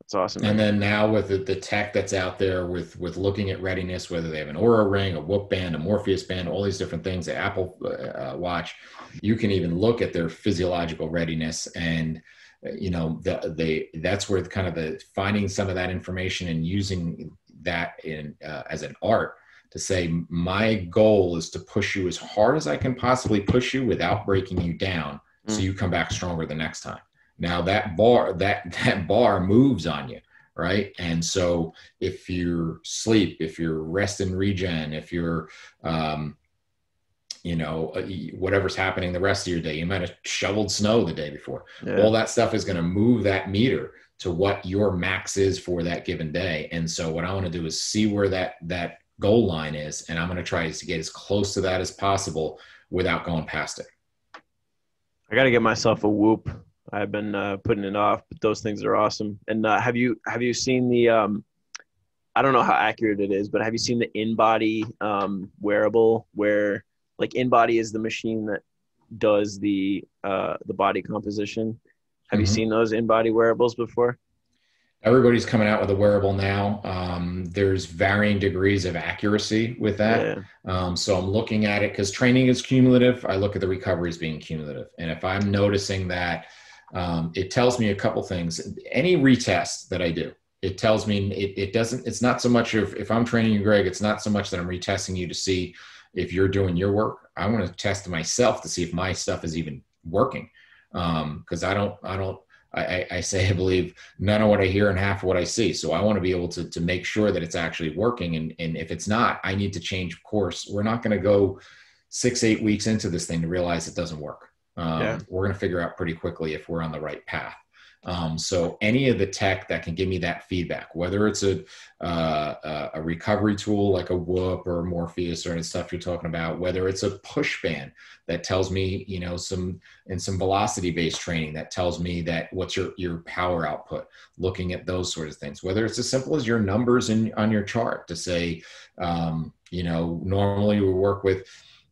That's awesome. And then now with the, the tech that's out there with with looking at readiness, whether they have an Oura ring, a Whoop band, a Morpheus band, all these different things, the Apple uh, Watch, you can even look at their physiological readiness and you know the, they that's where kind of the finding some of that information and using that in uh, as an art to say my goal is to push you as hard as i can possibly push you without breaking you down mm. so you come back stronger the next time now that bar that that bar moves on you right and so if you're sleep if you're rest and regen if you're um, you know uh, whatever's happening the rest of your day you might have shoveled snow the day before yeah. all that stuff is going to move that meter to what your max is for that given day and so what i want to do is see where that that goal line is and i'm going to try to get as close to that as possible without going past it i got to get myself a whoop i've been uh, putting it off but those things are awesome and uh, have you have you seen the um i don't know how accurate it is but have you seen the InBody um, wearable where like InBody is the machine that does the uh, the body composition. Have mm-hmm. you seen those InBody wearables before? Everybody's coming out with a wearable now. Um, there's varying degrees of accuracy with that. Yeah. Um, so I'm looking at it because training is cumulative. I look at the recovery as being cumulative. And if I'm noticing that um, it tells me a couple things. Any retest that I do, it tells me it, it doesn't, it's not so much of if I'm training you, Greg, it's not so much that I'm retesting you to see if you're doing your work. I want to test myself to see if my stuff is even working. Um, cause I don't, I don't, I, I, say I believe none of what I hear and half of what I see. So I want to be able to to make sure that it's actually working. And and if it's not, I need to change course. We're not going to go six eight weeks into this thing to realize it doesn't work. Um, yeah. We're going to figure out pretty quickly if we're on the right path. Um, so any of the tech that can give me that feedback, whether it's a uh, a recovery tool like a Whoop or Morpheus or any stuff you're talking about, whether it's a push band that tells me, you know, some and some velocity based training that tells me that what's your your power output, looking at those sort of things, whether it's as simple as your numbers in on your chart to say, um, you know, normally we work with,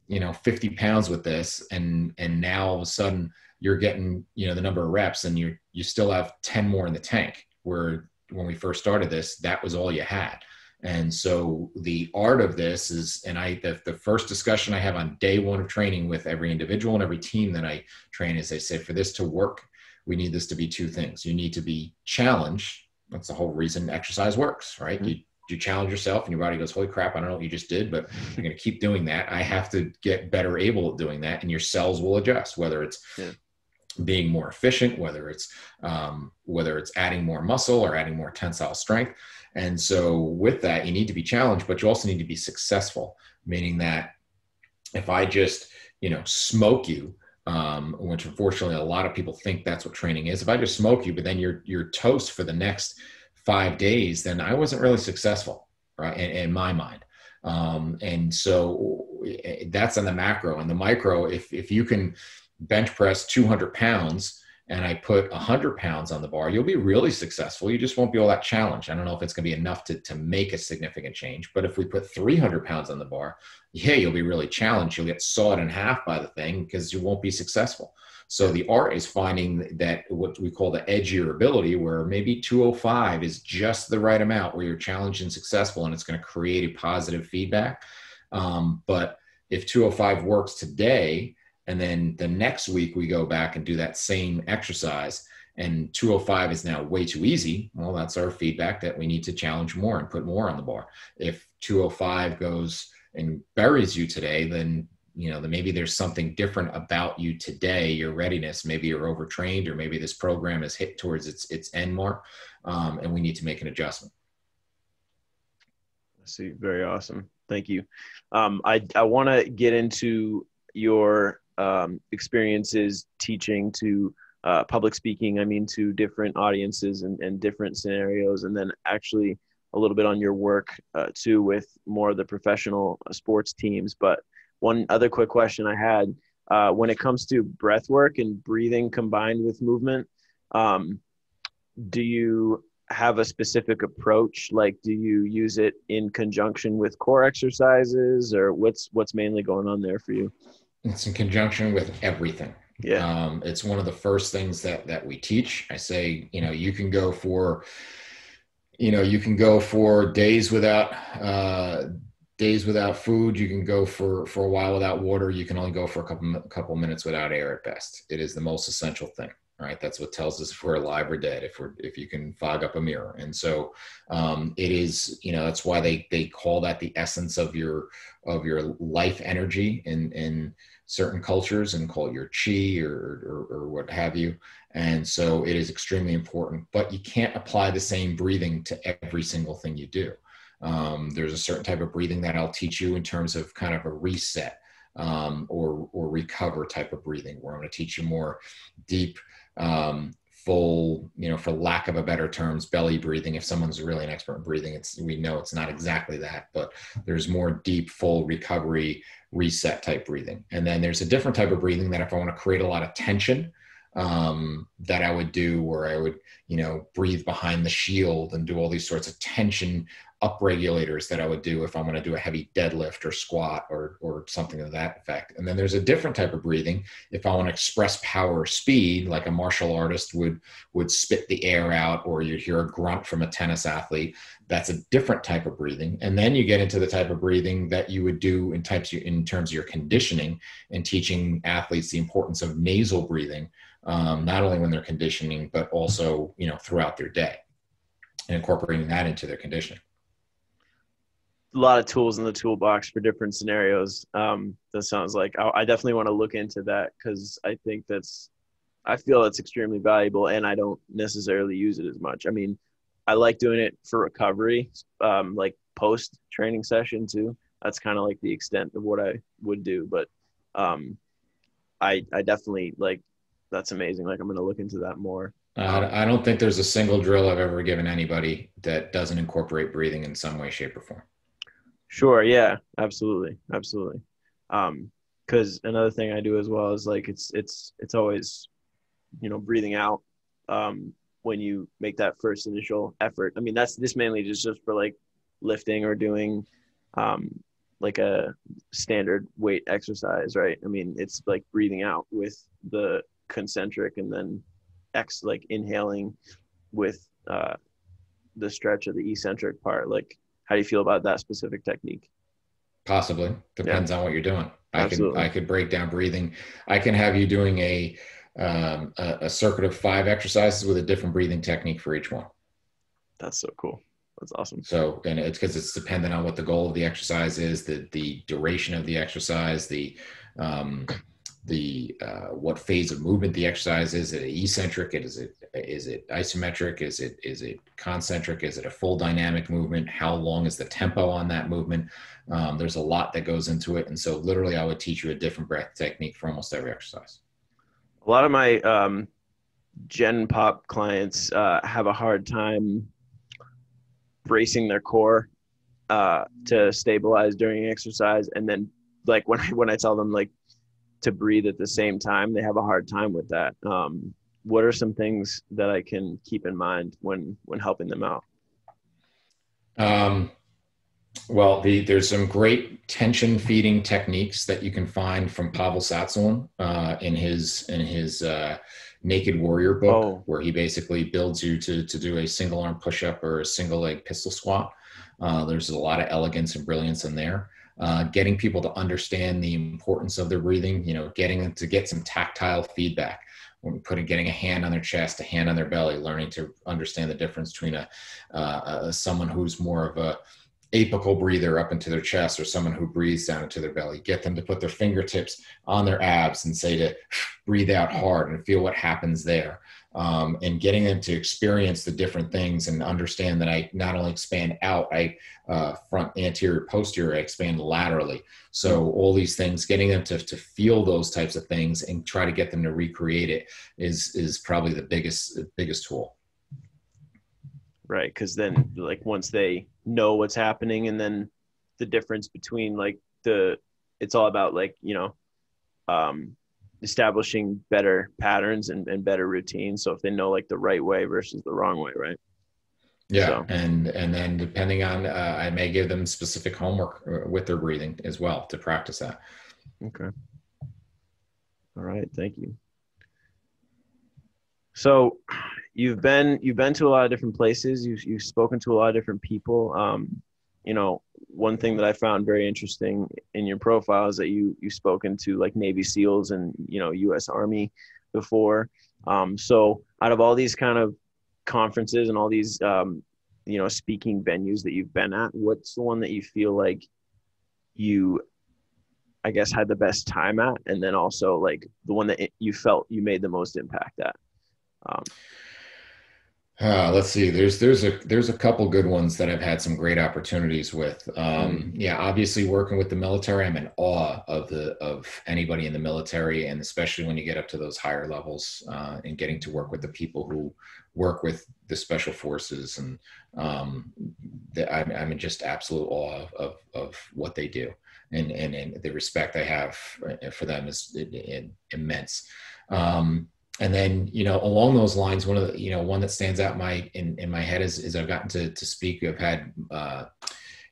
you know, 50 pounds with this, and and now all of a sudden you're getting you know the number of reps and you you still have 10 more in the tank where when we first started this that was all you had. And so the art of this is and i the, the first discussion i have on day one of training with every individual and every team that i train is i say for this to work we need this to be two things. You need to be challenged. That's the whole reason exercise works right? Mm-hmm. you you challenge yourself and your body goes holy crap i don't know what you just did but you're going to keep doing that. I have to get better able at doing that and your cells will adjust whether it's yeah being more efficient, whether it's um, whether it's adding more muscle or adding more tensile strength. And so with that, you need to be challenged, but you also need to be successful, meaning that if I just you know smoke you, um, which unfortunately a lot of people think that's what training is. If I just smoke you, but then you're you're toast for the next five days, then I wasn't really successful, right? In, in my mind. Um, and so eh, that's on the macro and the micro. If if you can bench press 200 pounds and I put 100 pounds on the bar, you'll be really successful. You just won't be all that challenged. I don't know if it's going to be enough to, to make a significant change, but if we put 300 pounds on the bar, yeah, you'll be really challenged. You'll get sawed in half by the thing because you won't be successful. So the art is finding that what we call the edgier ability, where maybe 205 is just the right amount where you're challenged and successful, and it's going to create a positive feedback. Um, but if 205 works today, and then the next week we go back and do that same exercise. And 205 is now way too easy. Well that's our feedback that we need to challenge more and put more on the bar. If 205 goes and buries you today then you know maybe there's something different about you today your readiness. Maybe you're overtrained or maybe this program is hit towards its its end mark um, and we need to make an adjustment. I see. Very awesome. Thank you. Um, i i want to get into your um, experiences teaching to uh, public speaking, I mean, to different audiences and, and different scenarios, and then actually a little bit on your work uh, too with more of the professional sports teams. But one other quick question I had uh, when it comes to breath work and breathing combined with movement, um, do you have a specific approach? Like, do you use it in conjunction with core exercises, or what's what's mainly going on there for you? It's in conjunction with everything. Yeah. Um, it's one of the first things that that we teach. I say, you know, you can go for, you know, you can go for days without uh, days without food. You can go for for a while without water. You can only go for a couple couple minutes without air at best. It is the most essential thing right that's what tells us if we're alive or dead if we're if you can fog up a mirror and so um, it is you know that's why they they call that the essence of your of your life energy in in certain cultures and call it your chi or, or, or what have you. And so it is extremely important, but you can't apply the same breathing to every single thing you do. Um, there's a certain type of breathing that I'll teach you in terms of kind of a reset um, or, or recover type of breathing, where I'm going to teach you more deep, um, full, you know, for lack of a better terms, belly breathing. If someone's really an expert in breathing, it's we know it's not exactly that, but there's more deep, full recovery reset type breathing. And then there's a different type of breathing that if I want to create a lot of tension, um, that I would do where I would, you know, breathe behind the shield and do all these sorts of tension up regulators that I would do if I'm going to do a heavy deadlift or squat or, or something of that effect. And then there's a different type of breathing. If I want to express power or speed, like a martial artist would, would spit the air out, or you'd hear a grunt from a tennis athlete, that's a different type of breathing. And then you get into the type of breathing that you would do in types in terms of your conditioning and teaching athletes the importance of nasal breathing um, not only when they're conditioning, but also, you know, throughout their day and incorporating that into their conditioning. A lot of tools in the toolbox for different scenarios. Um, that sounds like I, I definitely want to look into that because I think that's, I feel it's extremely valuable and I don't necessarily use it as much. I mean, I like doing it for recovery, um, like post training session too. That's kind of like the extent of what I would do, but um, I I definitely like that's amazing. Like I'm gonna look into that more. Uh, I don't think there's a single drill I've ever given anybody that doesn't incorporate breathing in some way, shape, or form. Sure. Yeah. Absolutely. Absolutely. Um, because another thing I do as well is like it's it's it's always, you know, breathing out. Um, when you make that first initial effort. I mean, that's this mainly just just for like lifting or doing, um, like a standard weight exercise, right? I mean, it's like breathing out with the concentric and then X like inhaling with uh, the stretch of the eccentric part. Like, how do you feel about that specific technique? Possibly depends yeah. on what you're doing. I Absolutely. can I could break down breathing. I can have you doing a, um, a a circuit of five exercises with a different breathing technique for each one. That's so cool. That's awesome. So, and it's because it's dependent on what the goal of the exercise is, the the duration of the exercise, the um, the uh, what phase of movement the exercise is. Is it eccentric? Is it is it isometric? Is it is it concentric? Is it a full dynamic movement? How long is the tempo on that movement? Um, there's a lot that goes into it, and so literally, I would teach you a different breath technique for almost every exercise. A lot of my um, Gen Pop clients uh, have a hard time bracing their core uh, to stabilize during exercise, and then like when I when I tell them like to breathe at the same time, they have a hard time with that. Um, what are some things that I can keep in mind when when helping them out? Um, well, the, there's some great tension feeding techniques that you can find from Pavel Tsatsouline uh, in his in his uh, Naked Warrior book, oh. where he basically builds you to to do a single arm push up or a single leg pistol squat. Uh, there's a lot of elegance and brilliance in there uh, getting people to understand the importance of their breathing, you know, getting them to get some tactile feedback. When putting getting a hand on their chest, a hand on their belly, learning to understand the difference between a, uh, a someone who's more of a apical breather up into their chest or someone who breathes down into their belly. Get them to put their fingertips on their abs and say to breathe out hard and feel what happens there um, and getting them to experience the different things and understand that I not only expand out, I uh, front, anterior, posterior, I expand laterally. So all these things, getting them to, to feel those types of things and try to get them to recreate it is is probably the biggest biggest tool. Right, because then like once they know what's happening, and then the difference between like the, it's all about like you know, um, establishing better patterns and, and better routines. So if they know like the right way versus the wrong way, right? Yeah, so. and and then depending on, uh, I may give them specific homework uh, with their breathing as well to practice that. Okay. All right, thank you. So, you've been you've been to a lot of different places. You've you've spoken to a lot of different people. Um, you know, one thing that I found very interesting in your profile is that you you've spoken to like Navy SEALs and you know U.S. Army before. Um, so out of all these kind of conferences and all these um, you know speaking venues that you've been at, what's the one that you feel like you I guess had the best time at, and then also like the one that you felt you made the most impact at. Um, uh, let's see. There's there's a there's a couple good ones that I've had some great opportunities with. Um, mm. Yeah, obviously working with the military, I'm in awe of the of anybody in the military, and especially when you get up to those higher levels uh, and getting to work with the people who work with the special forces, and um, the, I'm, I'm in just absolute awe of, of, of what they do, and, and and the respect I have for them is immense. Um, and then you know along those lines one of the you know one that stands out in my in, in my head is, is i've gotten to, to speak i've had uh,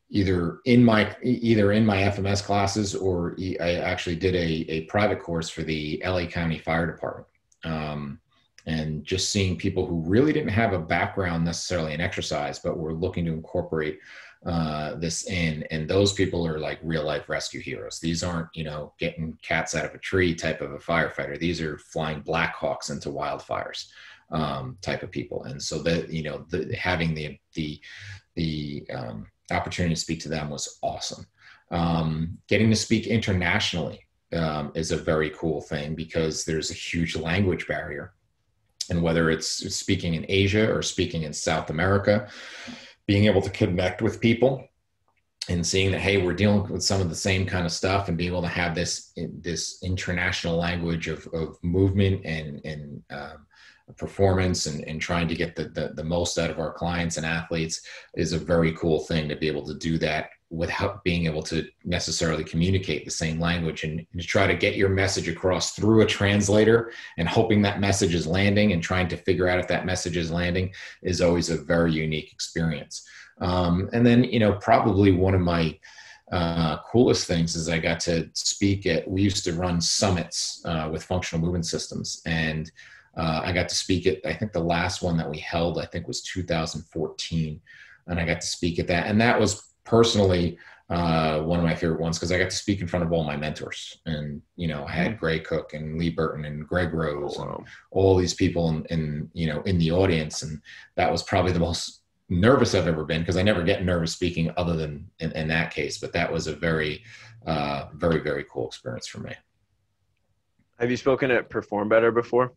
either in my either in my fms classes or i actually did a, a private course for the la county fire department. Um, and just seeing people who really didn't have a background necessarily in exercise but were looking to incorporate uh, this in, and those people are like real life rescue heroes. These aren't, you know, getting cats out of a tree type of a firefighter. These are flying Blackhawks into wildfires um, type of people. And so that, you know, the, having the, the, the um, opportunity to speak to them was awesome. Um, getting to speak internationally um, is a very cool thing because there's a huge language barrier. And whether it's speaking in Asia or speaking in South America, being able to connect with people and seeing that hey we're dealing with some of the same kind of stuff and being able to have this this international language of, of movement and and um, performance and, and trying to get the, the, the most out of our clients and athletes is a very cool thing to be able to do that without being able to necessarily communicate the same language and, and to try to get your message across through a translator and hoping that message is landing and trying to figure out if that message is landing is always a very unique experience. Um, and then you know probably one of my uh, coolest things is i got to speak at we used to run summits uh, with functional movement systems. And uh, i got to speak at i think the last one that we held i think was 2014 and i got to speak at that. And that was personally uh, one of my favorite ones because I got to speak in front of all my mentors. And, you know, I had mm-hmm. Gray Cook and Lee Burton and Greg Rose oh, wow. and all these people in, in, you know, in the audience. And that was probably the most nervous I've ever been because I never get nervous speaking other than in, in that case. But that was a very, uh, very, very cool experience for me. Have you spoken at Perform Better before?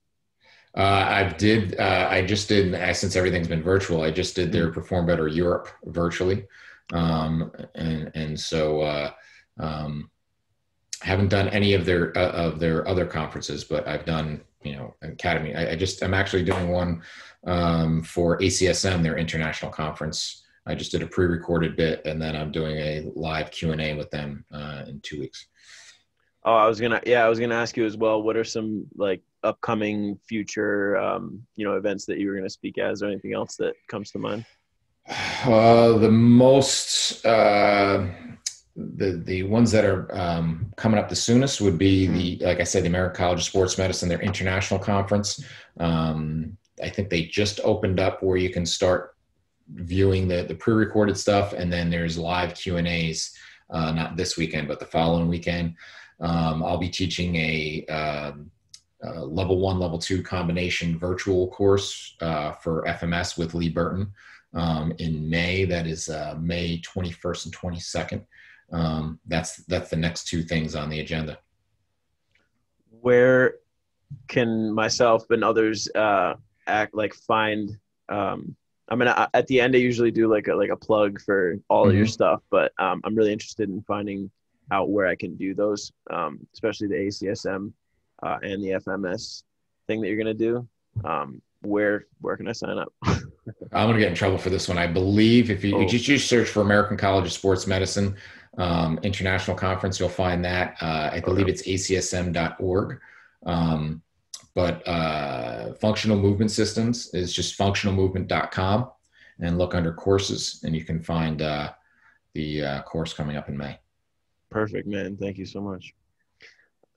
Uh, I did. Uh, I just did. Since everything's been virtual, I just did their mm-hmm. Perform Better Europe virtually. Um, and and so uh, um, haven't done any of their uh, of their other conferences, but I've done you know academy. I, I just I'm actually doing one um, for ACSM, their international conference. I just did a pre-recorded bit, and then I'm doing a live Q and A with them uh, in two weeks. Oh, I was gonna yeah, I was gonna ask you as well. What are some like upcoming future um, you know events that you were gonna speak as, or anything else that comes to mind? Uh, the most uh, the the ones that are um, coming up the soonest would be the like I said the American College of Sports Medicine their international conference. Um, I think they just opened up where you can start viewing the the pre-recorded stuff, and then there's live Q and A's. Uh, not this weekend, but the following weekend. Um, I'll be teaching a, um, a, level one, level two combination virtual course uh, for FMS with Lee Burton um, in May. That is uh, May 21st and 22nd. Um, that's that's the next two things on the agenda. Where can myself and others uh, act like find? Um, I mean, I, at the end, I usually do like a like a plug for all mm-hmm. of your mm-hmm. stuff, but um, I'm really interested in finding out where I can do those, um, especially the ACSM uh, and the FMS thing that you're gonna do. Um, where where can I sign up? I'm gonna get in trouble for this one. I believe if you, oh. you just, just search for American College of Sports Medicine um, International Conference, you'll find that. Uh, I believe it's acsm.org. Um, but uh, functional movement systems is just functionalmovement.com and look under courses and you can find uh, the uh, course coming up in May. Perfect, man. Thank you so much.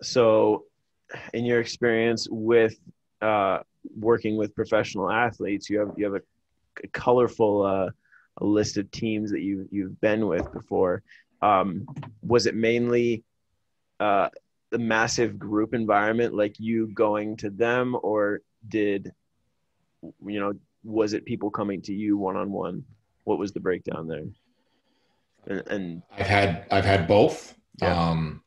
So, in your experience with uh, working with professional athletes, you have you have a, a colorful uh, a list of teams that you you've been with before. Um, was it mainly uh, the massive group environment, like you going to them, or did you know was it people coming to you one on one? What was the breakdown there? And, and I've had I've had both. Yeah. Um,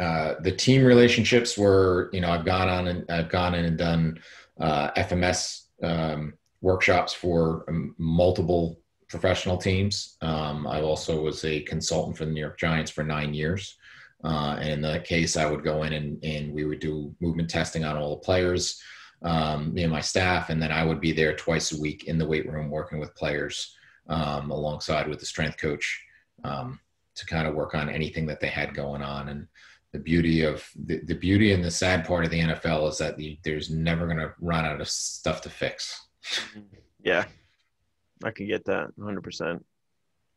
uh, the team relationships were, you know, I've gone on and I've gone in and done uh, FMS um, workshops for um, multiple professional teams. Um, I also was a consultant for the New York Giants for nine years. Uh, and in that case, I would go in and, and we would do movement testing on all the players, um, me and my staff, and then I would be there twice a week in the weight room working with players um, alongside with the strength coach to kind of work on anything that they had going on. And the beauty of the, the beauty and the sad part of the NFL is that the, there's never going to run out of stuff to fix. Yeah, I can get that 100. percent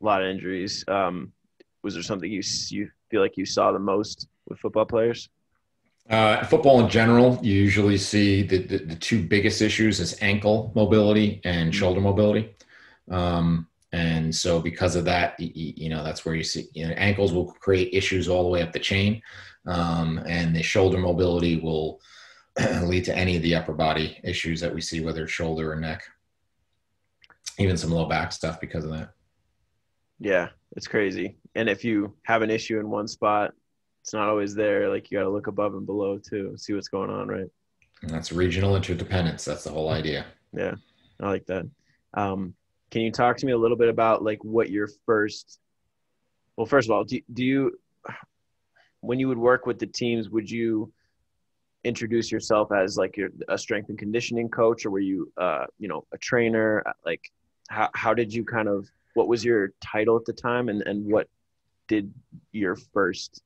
A lot of injuries. Um, was there something you you feel like you saw the most with football players? Uh, football in general, you usually see the, the, the, two biggest issues is ankle mobility and mm-hmm. shoulder mobility. Um, And so because of that, you, know, that's where you see, you know, ankles will create issues all the way up the chain. Um, and the shoulder mobility will lead to any of the upper body issues that we see, whether it's shoulder or neck, even some low back stuff because of that. Yeah, it's crazy. And if you have an issue in one spot, it's not always there. Like you got to look above and below too, see what's going on, right? And that's regional interdependence. That's the whole idea. Yeah, I like that. Um, can you talk to me a little bit about like what your first? Well, first of all, do do you when you would work with the teams, would you introduce yourself as like your a strength and conditioning coach, or were you uh, you know a trainer? Like, how how did you kind of what was your title at the time, and and what did your first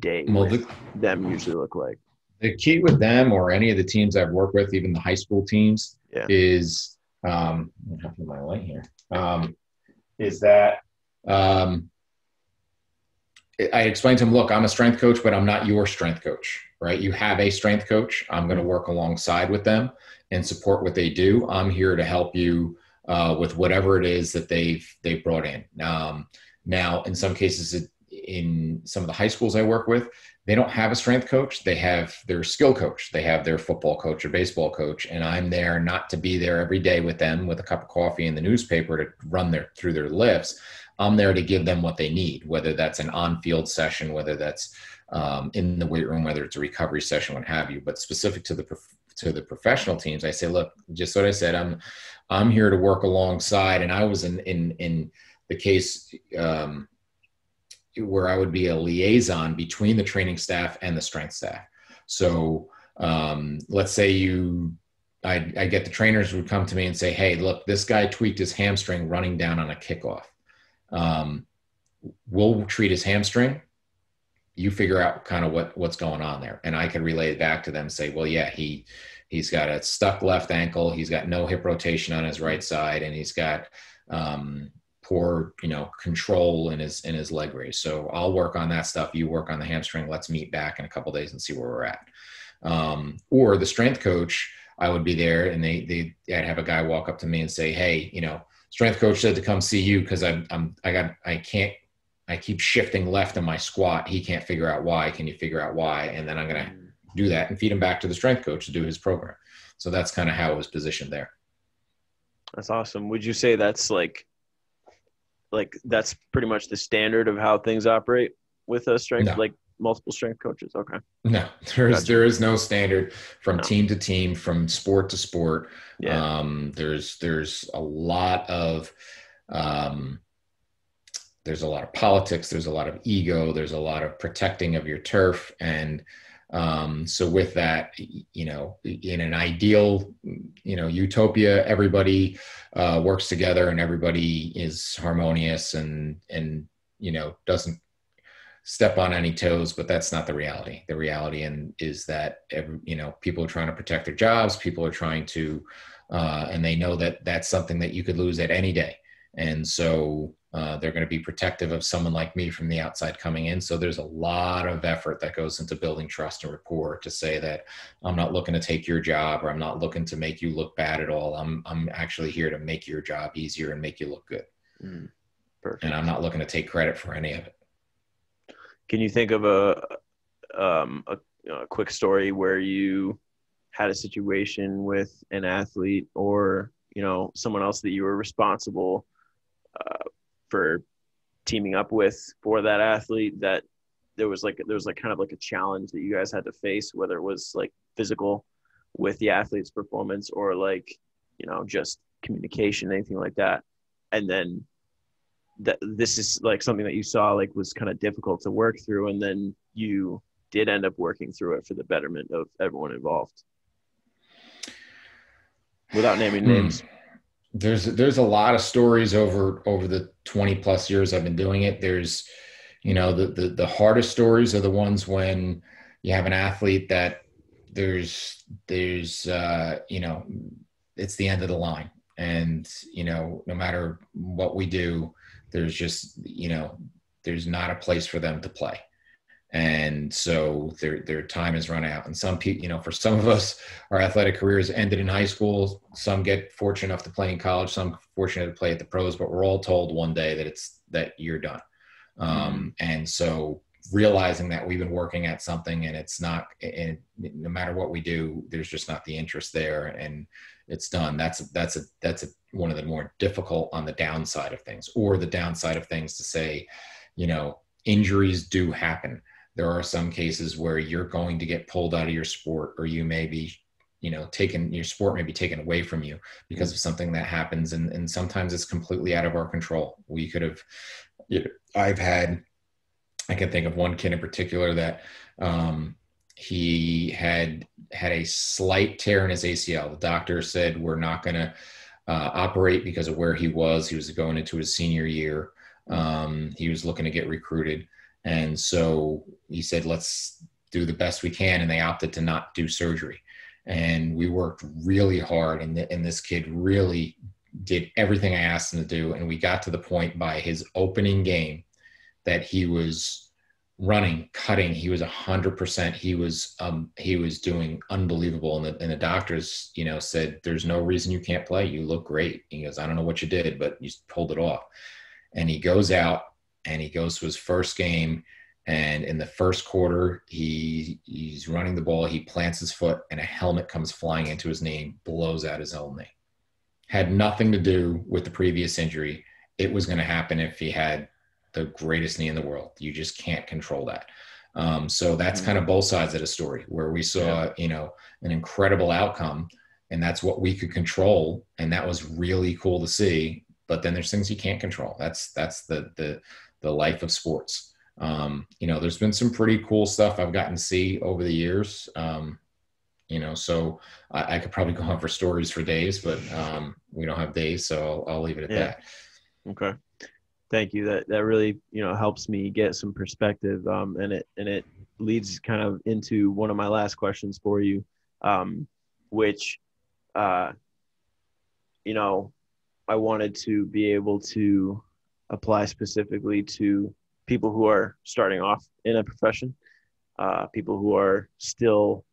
day well, with the, them usually look like? The key with them or any of the teams I've worked with, even the high school teams, yeah. is um, I have my light here. Um, is that um, I explained to him, look, I'm a strength coach, but I'm not your strength coach, right? You have a strength coach. I'm going to work alongside with them and support what they do. I'm here to help you uh, with whatever it is that they've they've brought in. Um, now, in some cases, in some of the high schools I work with, they don't have a strength coach. They have their skill coach. They have their football coach or baseball coach, and I'm there not to be there every day with them with a cup of coffee and the newspaper to run their through their lifts. I'm there to give them what they need, whether that's an on-field session, whether that's um, in the weight room, whether it's a recovery session, what have you. But specific to the to the professional teams, I say, look, just what I said. I'm I'm here to work alongside, and I was in in in the case um, where I would be a liaison between the training staff and the strength staff. So um, let's say you I, I, get the trainers would come to me and say, Hey, look, this guy tweaked his hamstring running down on a kickoff. Um, we'll treat his hamstring. You figure out kind of what what's going on there. And i can relay it back to them say well yeah he he's got a stuck left ankle. He's got no hip rotation on his right side and he's got um, poor you know control in his in his leg raise so i'll work on that stuff you work on the hamstring let's meet back in a couple days and see where we're at um, or the strength coach i would be there and they they i'd have a guy walk up to me and say hey you know strength coach said to come see you because I'm, I'm I got I can't I keep shifting left in my squat. He can't figure out why. Can you figure out why? And then I'm gonna mm. do that and feed him back to the strength coach to do his program. So that's kind of how it was positioned there. That's awesome. Would you say that's like like that's pretty much the standard of how things operate with a strength no. like multiple strength coaches. Okay. No, there is gotcha. there is no standard from no. team to team, from sport to sport. Yeah. Um, there's there's a lot of um, there's a lot of politics. There's a lot of ego. There's a lot of protecting of your turf, and um, so with that, you know, in an ideal, you know, utopia, everybody uh, works together and everybody is harmonious and and you know doesn't step on any toes, but that's not the reality. The reality and is that every, you know people are trying to protect their jobs. People are trying to, uh, and they know that that's something that you could lose at any day. And so uh, they're going to be protective of someone like me from the outside coming in. So there's a lot of effort that goes into building trust and rapport to say that I'm not looking to take your job or I'm not looking to make you look bad at all. I'm I'm actually here to make your job easier and make you look good. Mm, perfect. And I'm not looking to take credit for any of it. Can you think of a um, a, a quick story where you had a situation with an athlete or you know someone else that you were responsible uh, for teaming up with for that athlete that there was like there was like kind of like a challenge that you guys had to face whether it was like physical with the athlete's performance or like you know just communication anything like that. And then that this is like something that you saw like was kind of difficult to work through and then you did end up working through it for the betterment of everyone involved. Without naming hmm. names there's there's a lot of stories over over the 20 plus years i've been doing it. There's you know the the, the hardest stories are the ones when you have an athlete that there's there's uh you know it's the end of the line. And you know no matter what we do there's just you know there's not a place for them to play and so their their time is run out. And some people you know for some of us our athletic careers ended in high school. Some get fortunate enough to play in college. Some fortunate to play at the pros. But we're all told one day that it's that you're done. Um, and so realizing that we've been working at something and it's not and no matter what we do there's just not the interest there and it's done. That's that's a that's a, one of the more difficult on the downside of things or the downside of things to say you know injuries do happen there are some cases where you're going to get pulled out of your sport or you may be you know taken your sport may be taken away from you because of something that happens. And, and sometimes it's completely out of our control. We could have you know, i've had i can think of one kid in particular that um, he had had a slight tear in his acl the doctor said we're not going to uh, operate because of where he was. He was going into his senior year. Um, he was looking to get recruited and so he said, let's do the best we can. And they opted to not do surgery. And we worked really hard. And, and this kid really did everything I asked him to do. And we got to the point by his opening game that he was running, cutting. He was a hundred percent. He was, um, he was doing unbelievable. And the, and the doctors, you know, said, there's no reason you can't play. You look great. He goes, I don't know what you did, but you pulled it off. And he goes out and he goes to his first game and in the first quarter he he's running the ball he plants his foot and a helmet comes flying into his knee blows out his own knee. Had nothing to do with the previous injury. It was going to happen if he had the greatest knee in the world. You just can't control that. Um, so that's mm-hmm. kind of both sides of the story where we saw yeah. you know an incredible outcome and that's what we could control and that was really cool to see but then there's things you can't control. That's that's the the the life of sports. Um, you know, there's been some pretty cool stuff I've gotten to see over the years. Um, you know, so I, I, could probably go on for stories for days, but um, we don't have days, so I'll, I'll leave it at yeah. that. Okay, thank you. That that really you know helps me get some perspective, um, and it and it leads kind of into one of my last questions for you, um, which, uh, you know, I wanted to be able to apply specifically to people who are starting off in a profession, uh, people who are still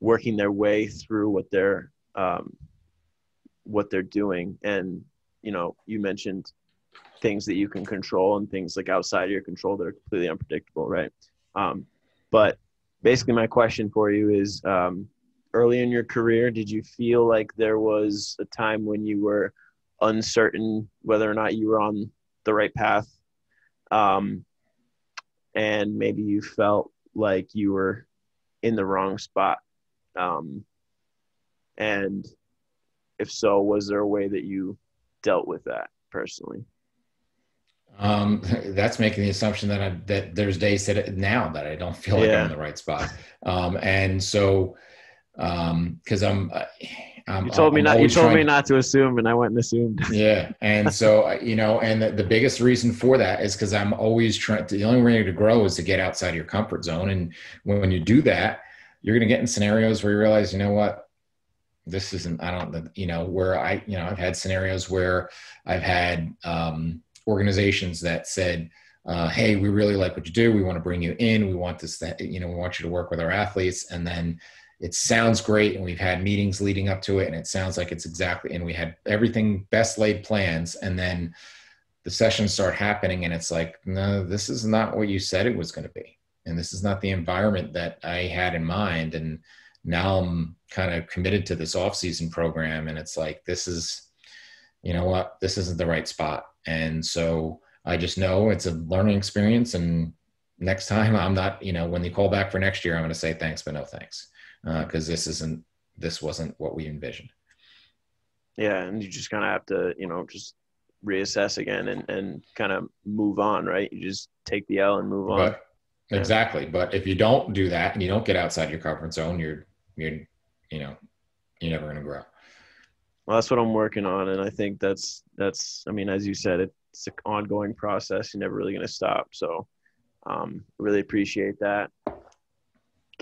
working their way through what they're um, what they're doing. And you know, you mentioned things that you can control and things like outside of your control that are completely unpredictable, right? Um, but basically, my question for you is: um, early in your career, did you feel like there was a time when you were uncertain whether or not you were on the right path um, and maybe you felt like you were in the wrong spot um, and if so was there a way that you dealt with that personally um, that's making the assumption that I, that there's days that now that I don't feel like yeah. I'm in the right spot. Um, and so, um, cause I'm, um, you told me not. You told me not to assume, and I went and assumed. yeah, and so you know, and the, the biggest reason for that is because I'm always trying. To, the only way to grow is to get outside your comfort zone, and when, when you do that, you're going to get in scenarios where you realize, you know what, this isn't. I don't. You know, where I, you know, I've had scenarios where I've had um, organizations that said. Uh, hey, we really like what you do. We want to bring you in. We want this, that, you know, we want you to work with our athletes. And then it sounds great and we've had meetings leading up to it and it sounds like it's exactly and we had everything best laid plans and then the sessions start happening and it's like no this is not what you said it was going to be and this is not the environment that i had in mind. And now i'm kind of committed to this off season program and it's like this is you know what this isn't the right spot. And so i just know it's a learning experience and next time i'm not you know when they call back for next year i'm going to say thanks but no thanks because uh, this isn't this wasn't what we envisioned. Yeah, and you just kind of have to you know just reassess again and and kind of move on, right? You just take the L and move on. But, yeah. Exactly, but if you don't do that and you don't get outside your comfort zone, you're you're you know you're never going to grow. Well, that's what I'm working on, and I think that's that's. I mean, as you said, it's an ongoing process. You're never really going to stop. So, um, really appreciate that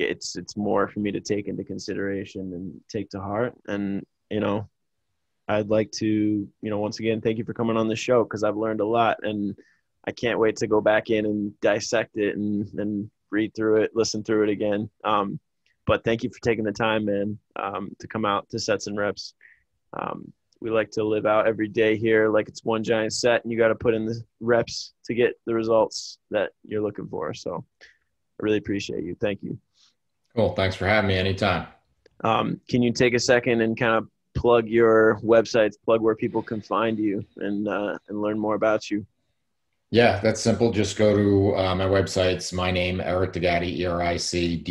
it's it's more for me to take into consideration and take to heart and you know i'd like to you know once again thank you for coming on the show because i've learned a lot and i can't wait to go back in and dissect it and and read through it, listen through it again. Um, but thank you for taking the time, man, um, to come out to sets and reps. Um, we like to live out every day here like it's one giant set, and you got to put in the reps to get the results that you're looking for. So I really appreciate you. Thank you. Cool. Thanks for having me anytime. Um, can you take a second and kind of plug your websites, plug where people can find you and uh, and learn more about you? Yeah, that's simple. Just go to uh, my website's my name, Eric Dagati, E-R-I-C-D-A-G-A-T-I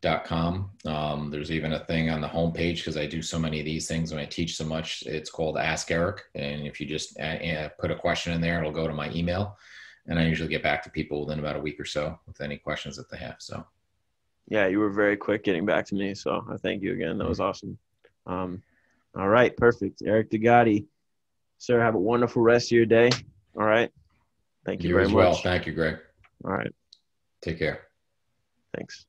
dot com. Um, there's even a thing on the homepage because I do so many of these things and I teach so much. It's called Ask Eric. And if you just uh, uh, put a question in there, it'll go to my email. And I usually get back to people within about a week or so with any questions that they have. So, yeah, you were very quick getting back to me. So I thank you again. That was awesome. Um, all right, perfect. Eric Dagati. Sir, have a wonderful rest of your day. All right. Thank you, you very much. well. Thank you, Greg. All right. Take care. Thanks.